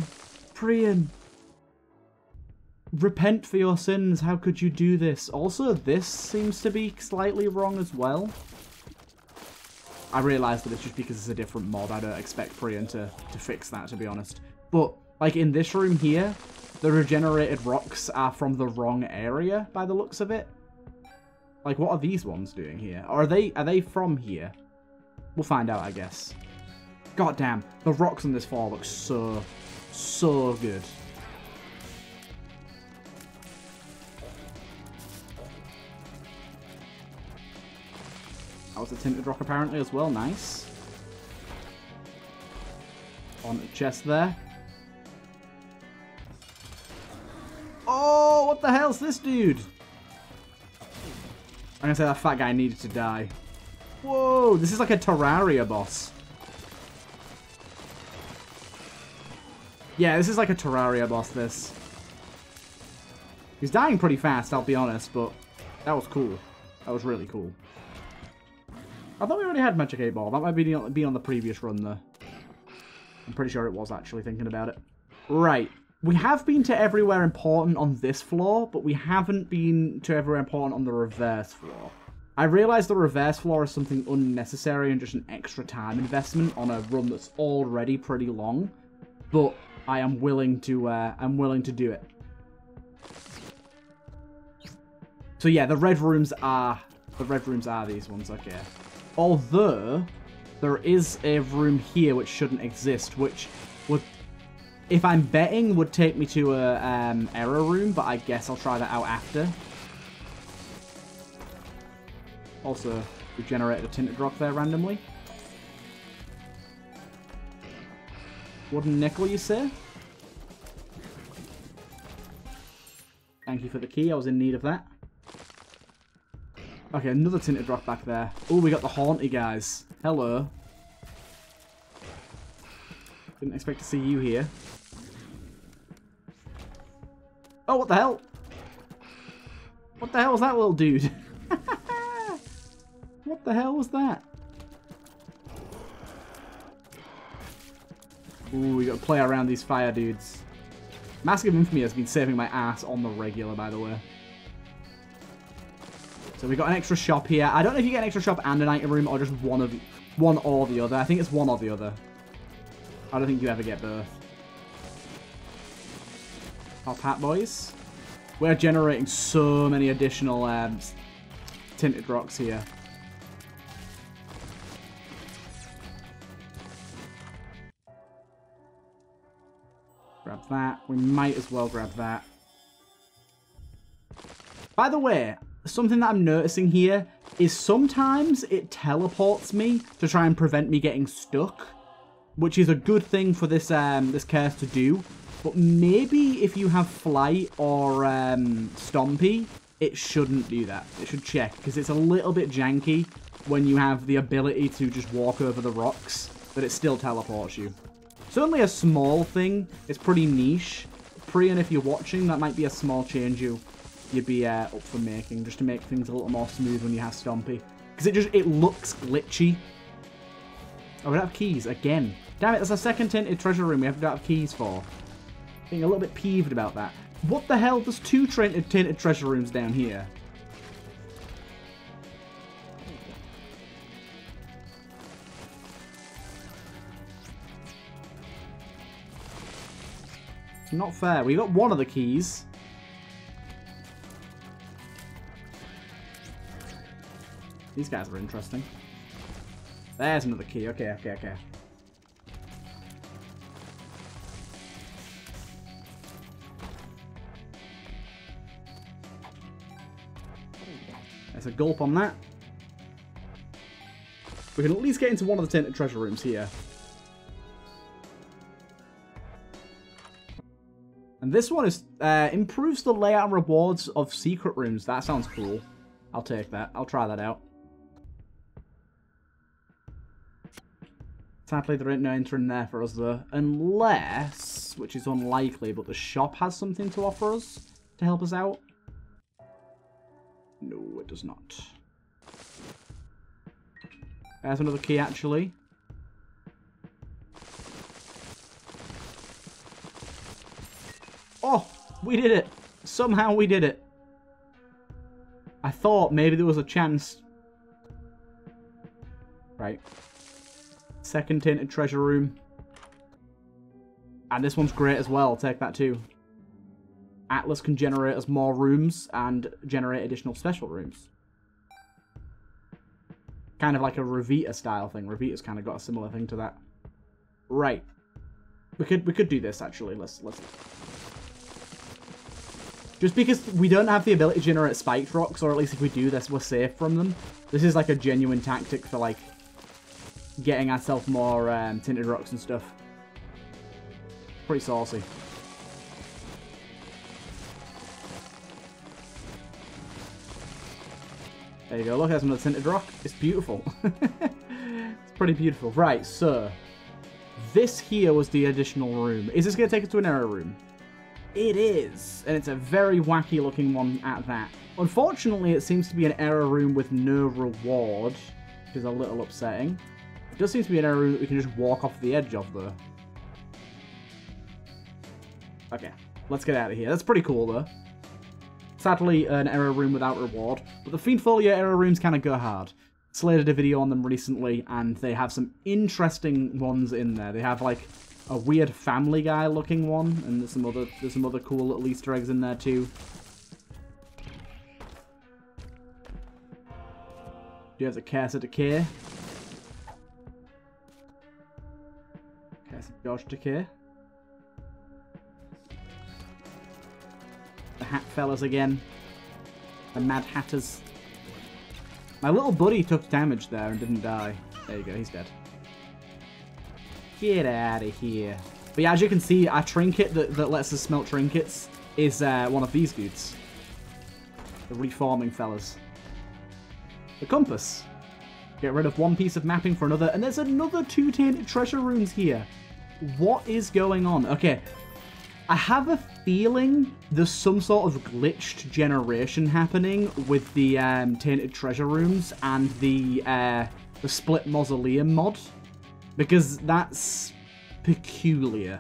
Priyan. Repent for your sins. How could you do this? Also, this seems to be slightly wrong as well. I realise that it's just because it's a different mod. I don't expect Priyan to, to fix that, to be honest. But, like, in this room here, the regenerated rocks are from the wrong area, by the looks of it. Like, what are these ones doing here? Are they are they from here? We'll find out, I guess. God damn, the rocks on this floor look so, so good. That was a tinted rock apparently as well, nice. On the chest there. Oh, what the hell's this dude? I'm gonna say that fat guy needed to die. Whoa, this is like a Terraria boss. Yeah, this is like a Terraria boss, this. He's dying pretty fast, I'll be honest, but that was cool. That was really cool. I thought we already had Magic 8 Ball. That might be, be on the previous run, though. I'm pretty sure it was actually thinking about it. Right. We have been to everywhere important on this floor, but we haven't been to everywhere important on the reverse floor. I realise the reverse floor is something unnecessary and just an extra time investment on a run that's already pretty long, but I am willing to uh, I'm willing to do it. So yeah, the red rooms are the red rooms are these ones, okay. Although there is a room here which shouldn't exist, which would if I'm betting would take me to a um, error room, but I guess I'll try that out after. Also, we generated a tinted rock there randomly. Wooden nickel, you say? Thank you for the key. I was in need of that. Okay, another tinted rock back there. Oh, we got the Haunty guys. Hello. Didn't expect to see you here. Oh, what the hell? What the hell was that little dude? [LAUGHS] What the hell was that? Ooh, we gotta play around these fire dudes. Mask of Infamy has been saving my ass on the regular, by the way. So we got an extra shop here. I don't know if you get an extra shop and an item room or just one of one or the other. I think it's one or the other. I don't think you ever get both. Our pat boys. We're generating so many additional um, tinted rocks here. Grab that. We might as well grab that. By the way, something that I'm noticing here is sometimes it teleports me to try and prevent me getting stuck, which is a good thing for this um, this curse to do. But maybe if you have flight or um, stompy, it shouldn't do that. It should check because it's a little bit janky when you have the ability to just walk over the rocks, but it still teleports you. Certainly a small thing. It's pretty niche. Prian, if you're watching, that might be a small change you, you'd be uh, up for making, just to make things a little more smooth when you have Stompy. Because it just, it looks glitchy. Oh, we don't have keys, again. Damn it, there's a second tinted treasure room we have to have keys for. Being a little bit peeved about that. What the hell? There's two tinted, tinted treasure rooms down here. Not fair. We got one of the keys. These guys are interesting. There's another key. Okay, okay, okay. There's a gulp on that. We can at least get into one of the tinted treasure rooms here. And this one is uh, improves the layout and rewards of secret rooms. That sounds cool. I'll take that. I'll try that out. Sadly, there ain't no entering there for us, though. Unless, which is unlikely, but the shop has something to offer us to help us out. No, it does not. There's another key, actually. Oh, we did it. Somehow we did it. I thought maybe there was a chance. Right. Second tinted treasure room. And this one's great as well. Take that too. Atlas can generate us more rooms and generate additional special rooms. Kind of like a Revita style thing. Revita's kind of got a similar thing to that. Right. We could we could do this actually. Let's let's just because we don't have the ability to generate spiked rocks, or at least if we do this, we're safe from them. This is like a genuine tactic for like getting ourselves more um, tinted rocks and stuff. Pretty saucy. There you go, look, there's another tinted rock. It's beautiful. [LAUGHS] it's pretty beautiful. Right, so, this here was the additional room. Is this going to take us to an error room? It is, and it's a very wacky looking one at that. Unfortunately, it seems to be an error room with no reward, which is a little upsetting. It does seem to be an area that we can just walk off the edge of, though. Okay, let's get out of here. That's pretty cool, though. Sadly, an error room without reward. But the Fiend Folio error rooms kind of go hard. Slated a video on them recently, and they have some interesting ones in there. They have, like, a weird Family Guy looking one, and there's some other there's some other cool little Easter eggs in there too. Do you have the Casa Decay? Casa Dodge Decay. The Hat Fellas again. The Mad Hatters. My little buddy took damage there and didn't die. There you go, he's dead. Get out of here. But yeah, as you can see, our trinket that, that lets us smelt trinkets is uh, one of these dudes. The reforming fellas. The compass. Get rid of one piece of mapping for another. And there's another two tainted treasure rooms here. What is going on? Okay. I have a feeling there's some sort of glitched generation happening with the um, tainted treasure rooms and the uh, the split mausoleum mod because that's peculiar.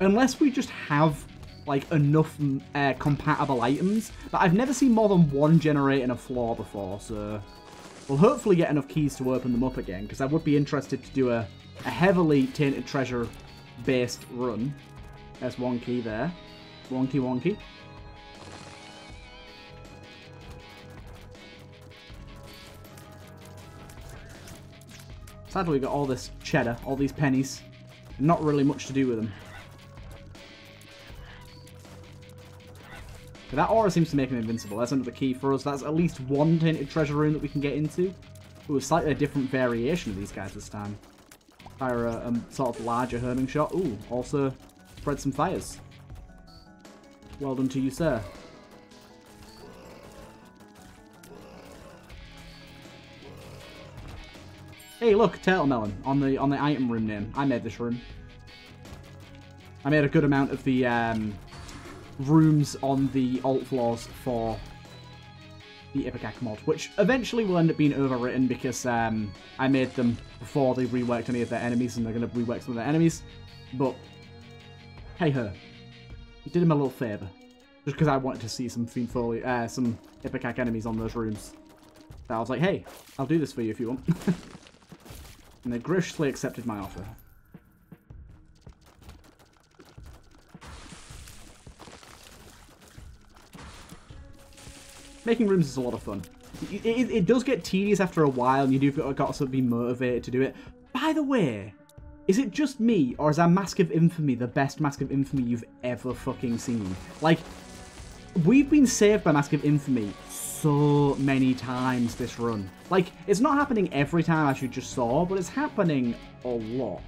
Unless we just have like enough uh, compatible items, but I've never seen more than one generating a floor before, so we'll hopefully get enough keys to open them up again, because I would be interested to do a, a heavily tainted treasure based run. That's one key there. Wonky wonky. Sadly, we got all this cheddar, all these pennies. Not really much to do with them. But that aura seems to make him invincible. That's another key for us. That's at least one tainted treasure room that we can get into. Ooh, a slightly a different variation of these guys this time. Fire a, a sort of larger homing shot. Ooh, also spread some fires. Well done to you, sir. Hey, look, Turtle Melon on the on the item room name. I made this room. I made a good amount of the um, rooms on the alt floors for the Ipecac mod, which eventually will end up being overwritten because um, I made them before they reworked any of their enemies, and they're going to rework some of their enemies. But hey I did him a little favour, just because I wanted to see some Fiend Folio, uh, some Ipecac enemies on those rooms. So I was like, hey, I'll do this for you if you want. [LAUGHS] and they graciously accepted my offer. Making rooms is a lot of fun. It, it, it does get tedious after a while, and you do got, got to be motivated to do it. By the way, is it just me, or is our Mask of Infamy the best Mask of Infamy you've ever fucking seen? Like, we've been saved by Mask of Infamy so many times this run. Like, it's not happening every time as you just saw, but it's happening a lot.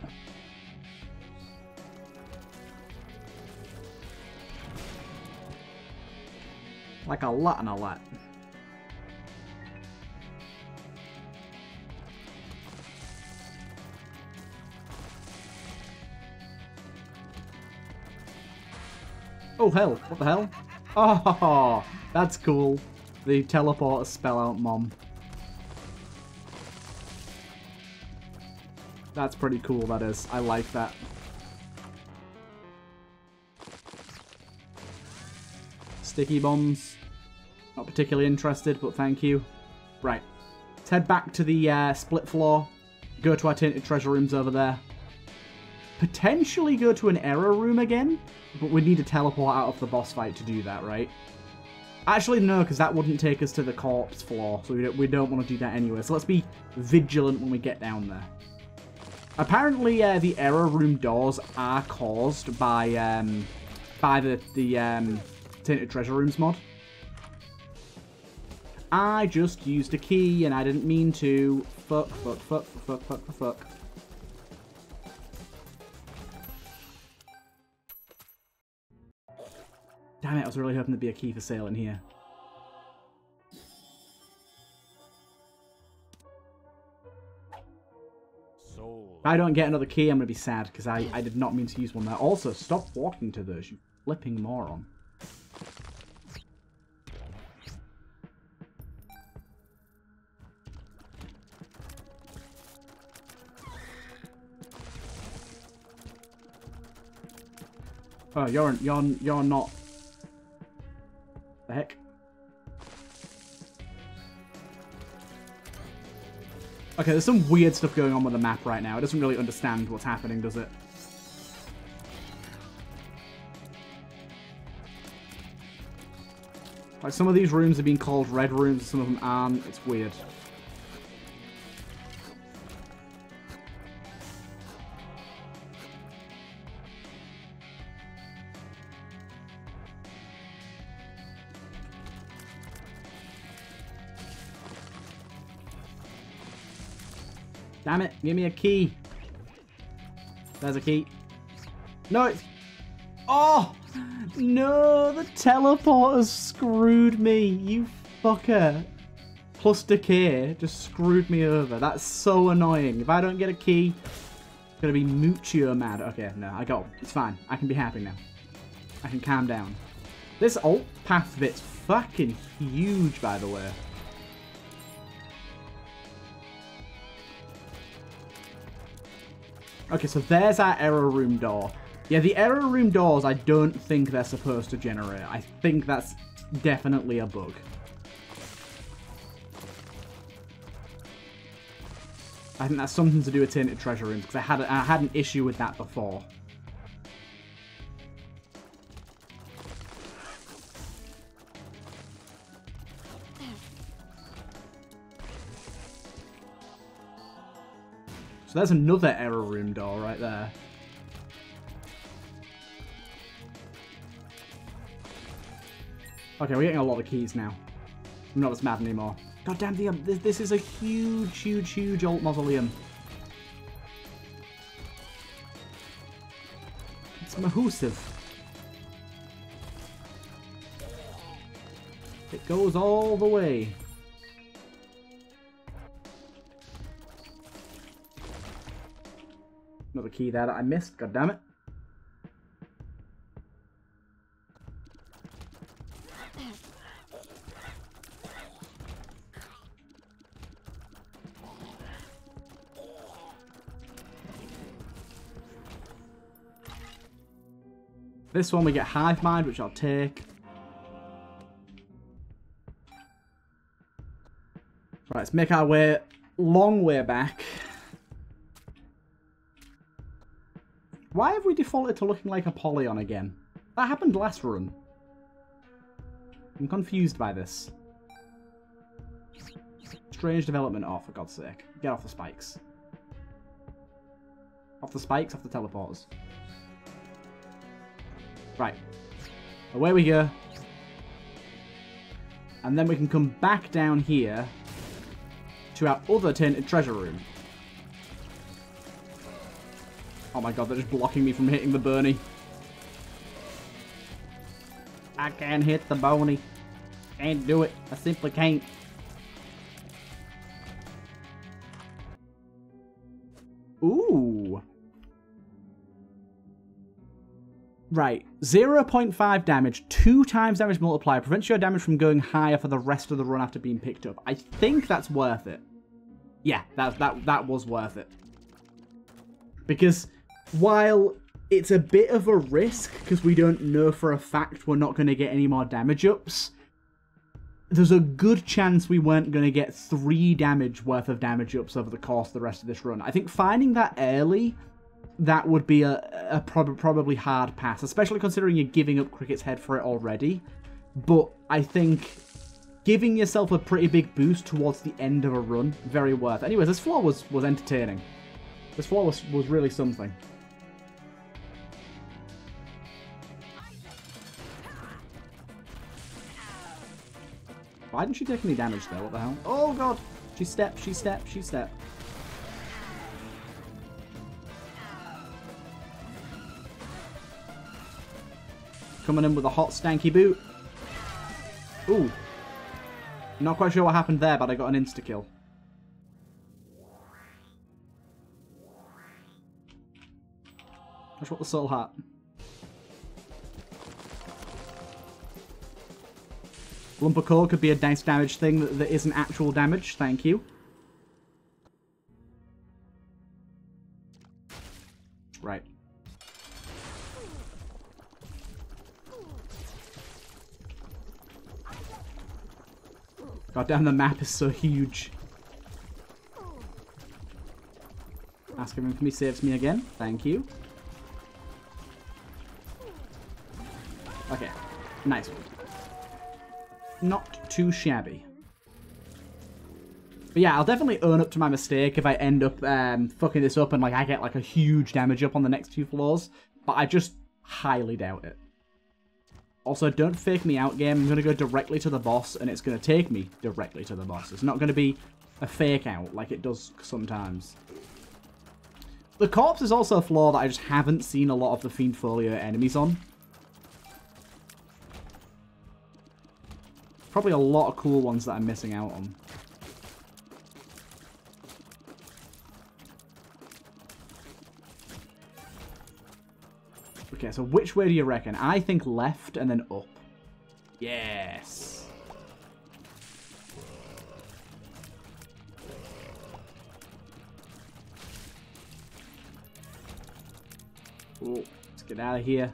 Like a lot and a lot. Oh hell, what the hell? Oh, [LAUGHS] that's cool. The teleporter spell out mom. That's pretty cool, that is. I like that. Sticky bombs. Not particularly interested, but thank you. Right. Let's head back to the uh, split floor. Go to our tainted treasure rooms over there. Potentially go to an error room again, but we'd need to teleport out of the boss fight to do that, right? Actually, no, because that wouldn't take us to the corpse floor, so we don't, we don't want to do that anyway. So let's be vigilant when we get down there. Apparently, uh, the error room doors are caused by um, by the the um, Tainted Treasure Rooms mod. I just used a key and I didn't mean to. Fuck, fuck, fuck, fuck, fuck, fuck, fuck. Damn it, I was really hoping there'd be a key for sale in here. If I don't get another key, I'm going to be sad, because I, I did not mean to use one there. Also, stop walking to those, you flipping moron. Oh, you're you're you're not. Okay, there's some weird stuff going on with the map right now. It doesn't really understand what's happening, does it? Like, some of these rooms are being called red rooms, some of them aren't. It's weird. Damn it, give me a key. There's a key. No, it's... Oh! No, the teleporter screwed me, you fucker. Plus decay just screwed me over. That's so annoying. If I don't get a key, it's gonna be mucho mad. Okay, no, I got It's fine. I can be happy now. I can calm down. This alt path bit's fucking huge, by the way. Okay, so there's our error room door. Yeah, the error room doors, I don't think they're supposed to generate. I think that's definitely a bug. I think that's something to do with Tainted Treasure Rooms, because I had, I had an issue with that before. So there's another error room door right there. Okay, we're getting a lot of keys now. I'm not as mad anymore. God damn, the, um, this, this is a huge, huge, huge alt mausoleum. It's mahusive. It goes all the way. Another key there that I missed, god damn it. This one we get Hive Mind, which I'll take. Right, let's make our way long way back. Why have we defaulted to looking like a Apollyon again? That happened last run. I'm confused by this. Strange development. Oh, for God's sake. Get off the spikes. Off the spikes, off the teleporters. Right. Away we go. And then we can come back down here to our other tainted treasure room. Oh my god, they're just blocking me from hitting the Bernie. I can't hit the Boney. Can't do it. I simply can't. Ooh. Right, 0.5 damage, 2 times damage multiplier, prevents your damage from going higher for the rest of the run after being picked up. I think that's worth it. Yeah, that, that, that was worth it. Because while it's a bit of a risk because we don't know for a fact we're not going to get any more damage ups, there's a good chance we weren't going to get three damage worth of damage ups over the course of the rest of this run. I think finding that early, that would be a, a prob probably hard pass, especially considering you're giving up Cricket's head for it already. But I think giving yourself a pretty big boost towards the end of a run, very worth. Anyways, this floor was, was entertaining. This floor was, was really something. Why didn't she take any damage though? What the hell? Oh god! She stepped, she stepped, she stepped. Coming in with a hot stanky boot. Ooh. Not quite sure what happened there, but I got an insta-kill. That's what the soul hat. Lump of Coal could be a nice damage thing that, that isn't actual damage. Thank you. Right. God damn, the map is so huge. Ask him if he saves me again. Thank you. Okay. Nice one. Not too shabby. But yeah, I'll definitely own up to my mistake if I end up um, fucking this up and like I get like a huge damage up on the next few floors. But I just highly doubt it. Also, don't fake me out, game. I'm going to go directly to the boss, and it's going to take me directly to the boss. It's not going to be a fake out like it does sometimes. The corpse is also a flaw that I just haven't seen a lot of the Fiend Folio enemies on. Probably a lot of cool ones that I'm missing out on. Okay, so which way do you reckon? I think left and then up. Yes. Let's get out of here.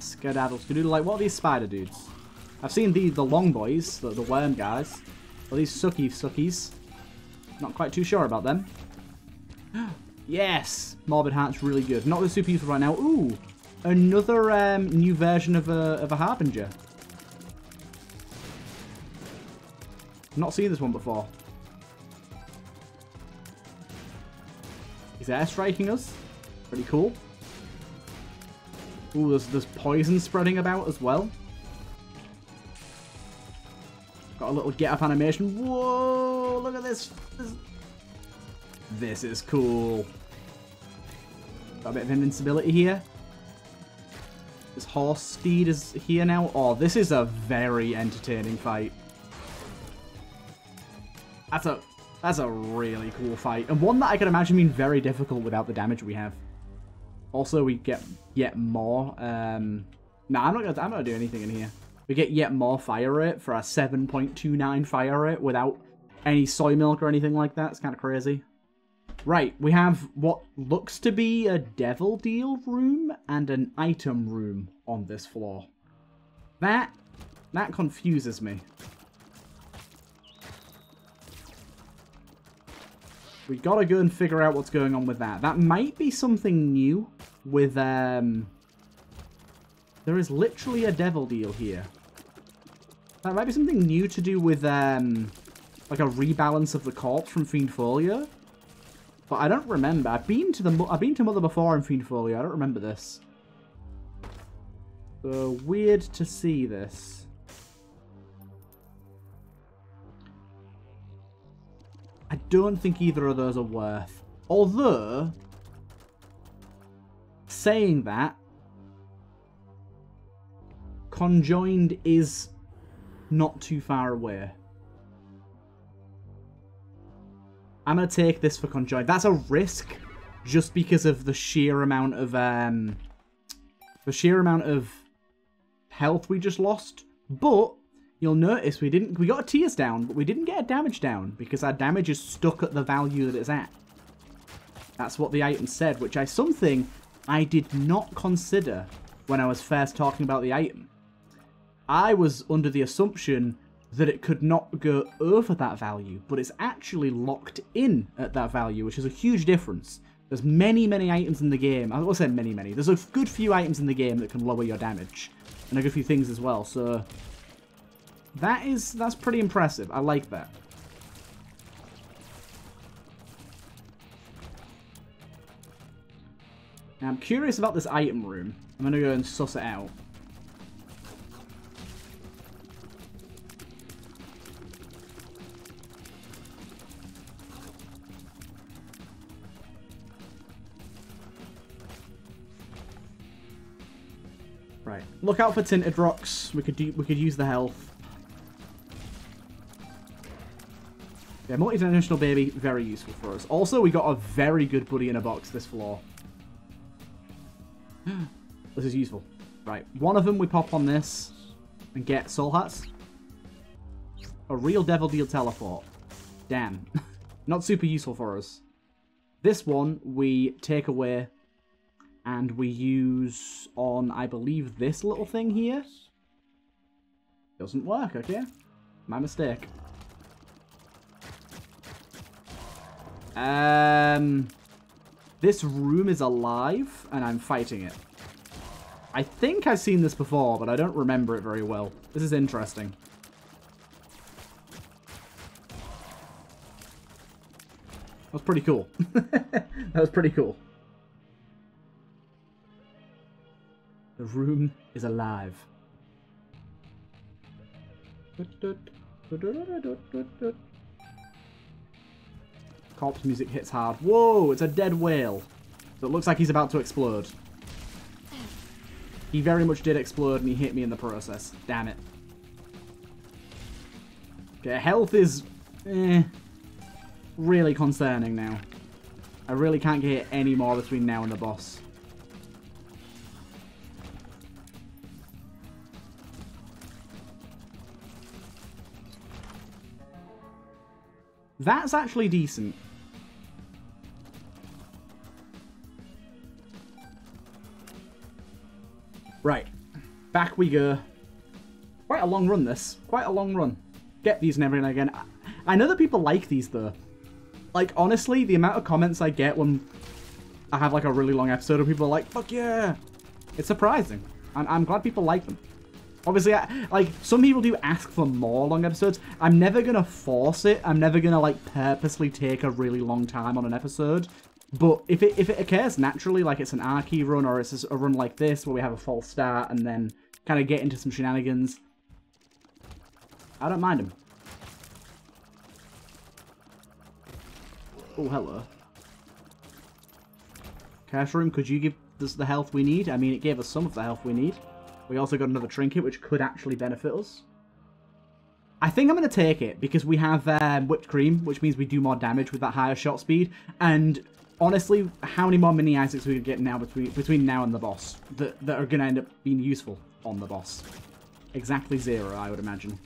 Skedaddle, skedoodle. Like, what are these spider dudes? I've seen the, the long boys, the, the worm guys. Or these sucky suckies? Not quite too sure about them. [GASPS] yes! Morbid Heart's really good. Not the super useful right now. Ooh! Another um, new version of a, of a Harbinger. Not seen this one before. He's air striking us. Pretty cool. Ooh, there's, there's poison spreading about as well. A little get up animation. Whoa, look at this. This, this is cool. Got a bit of invincibility here. This horse steed is here now. Oh, this is a very entertaining fight. That's a that's a really cool fight. And one that I can imagine being very difficult without the damage we have. Also, we get yet more. Um, nah, I'm not gonna I'm not gonna do anything in here. We get yet more fire rate for a 7.29 fire rate without any soy milk or anything like that. It's kind of crazy. Right, we have what looks to be a devil deal room and an item room on this floor. That, that confuses me. We gotta go and figure out what's going on with that. That might be something new with, um... There is literally a devil deal here. That might be something new to do with, um... Like a rebalance of the corpse from Fiend. But I don't remember. I've been to the I've been to Mother before in Fiend. I don't remember this. So weird to see this. I don't think either of those are worth. Although, saying that, Conjoined is not too far away. I'm going to take this for Conjoined. That's a risk just because of the sheer amount of um the sheer amount of health we just lost. But you'll notice we didn't we got a tears down, but we didn't get a damage down because our damage is stuck at the value that it's at. That's what the item said, which is something I did not consider when I was first talking about the item. I was under the assumption that it could not go over that value, but it's actually locked in at that value, which is a huge difference. There's many, many items in the game. I will say many, many. There's a good few items in the game that can lower your damage. And a good few things as well, so... That is, that's pretty impressive. I like that. Now, I'm curious about this item room. I'm going to go and suss it out. Look out for tinted rocks. We could do, we could use the health. Yeah, multi-dimensional baby, very useful for us. Also, we got a very good buddy in a box this floor. Hmm. this is useful. Right, one of them we pop on this and get soul hearts. A real devil deal teleport. Damn. [LAUGHS] Not super useful for us. This one we take away and we use on, I believe, this little thing here. Doesn't work, okay? My mistake. Um, this room is alive, and I'm fighting it. I think I've seen this before, but I don't remember it very well. This is interesting. That was pretty cool. [LAUGHS] that was pretty cool. The room is alive. Corpse music hits hard. Whoa, it's a dead whale. So it looks like he's about to explode. He very much did explode and he hit me in the process. Damn it. Okay, health is... Eh, really concerning now. I really can't get any more between now and the boss. That's actually decent. Right. Back we go. Quite a long run, this. Quite a long run. Get these and every now and again. I know that people like these, though. Like, honestly, the amount of comments I get when I have, like, a really long episode of people are like, fuck yeah! It's surprising. I'm, I'm glad people like them. Obviously, I, like, some people do ask for more long episodes. I'm never going to force it. I'm never going to, like, purposely take a really long time on an episode. But if it if it occurs naturally, like it's an Arky run or it's a run like this where we have a false start and then kind of get into some shenanigans, I don't mind them. Oh, hello. Cash room, could you give us the health we need? I mean, it gave us some of the health we need. We also got another trinket, which could actually benefit us. I think I'm going to take it because we have um, whipped cream, which means we do more damage with that higher shot speed. And honestly, how many more mini Isaacs we could get now between between now and the boss that, that are going to end up being useful on the boss? Exactly zero, I would imagine.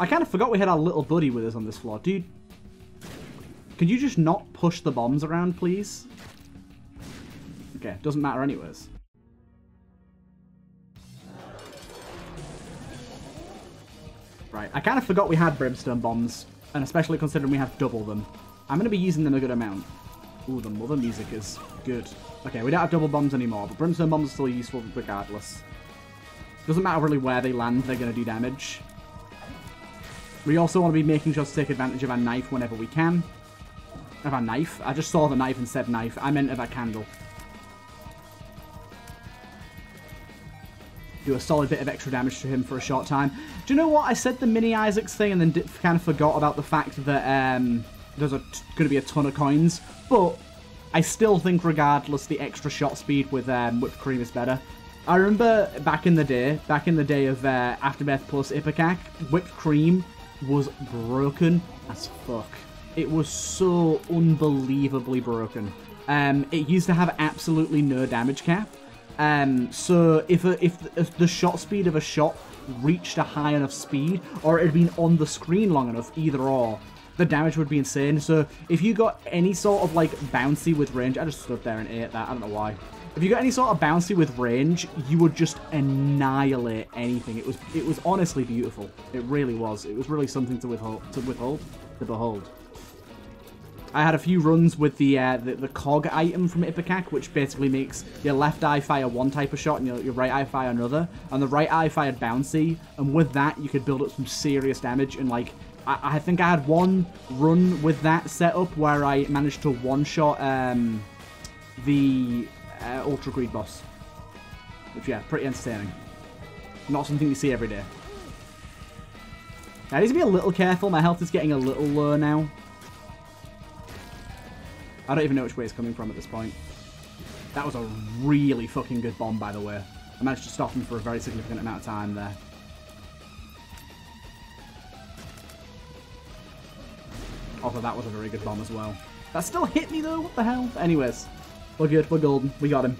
I kind of forgot we had our little buddy with us on this floor. Dude, could you just not push the bombs around, please? Okay, doesn't matter anyways. Right, I kind of forgot we had brimstone bombs, and especially considering we have double them. I'm going to be using them a good amount. Ooh, the mother music is good. Okay, we don't have double bombs anymore, but brimstone bombs are still useful regardless. Doesn't matter really where they land, they're going to do damage. We also want to be making sure to take advantage of our knife whenever we can. Of our knife? I just saw the knife and said knife. I meant of our candle. Do a solid bit of extra damage to him for a short time. Do you know what? I said the Mini Isaacs thing and then did, kind of forgot about the fact that um, there's going to be a ton of coins. But I still think regardless the extra shot speed with um, whipped cream is better. I remember back in the day, back in the day of uh, Afterbirth plus Ipecac, whipped cream was broken as fuck. It was so unbelievably broken. Um, it used to have absolutely no damage cap. Um, so if, a, if, if the shot speed of a shot reached a high enough speed, or it had been on the screen long enough, either or, the damage would be insane. So if you got any sort of like bouncy with range, I just stood there and ate that. I don't know why. If you got any sort of bouncy with range, you would just annihilate anything. It was it was honestly beautiful. It really was. It was really something to withhold to withhold to behold. I had a few runs with the, uh, the, the cog item from Ipecac, which basically makes your left eye fire one type of shot and your, your right eye fire another. And the right eye fired bouncy, and with that you could build up some serious damage. And like, I, I think I had one run with that setup where I managed to one shot um, the uh, Ultra Greed boss. Which, yeah, pretty entertaining. Not something you see every day. I need to be a little careful. My health is getting a little low now. I don't even know which way it's coming from at this point. That was a really fucking good bomb, by the way. I managed to stop him for a very significant amount of time there. Although that was a very good bomb as well. That still hit me though, what the hell? Anyways, we're good. We're golden. We got him.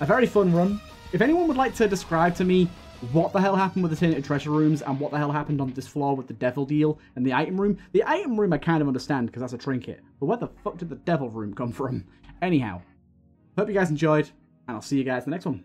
A very fun run. If anyone would like to describe to me what the hell happened with the Tainted Treasure Rooms and what the hell happened on this floor with the Devil Deal and the Item Room, the Item Room I kind of understand because that's a trinket. But where the fuck did the Devil Room come from? Anyhow, hope you guys enjoyed, and I'll see you guys in the next one.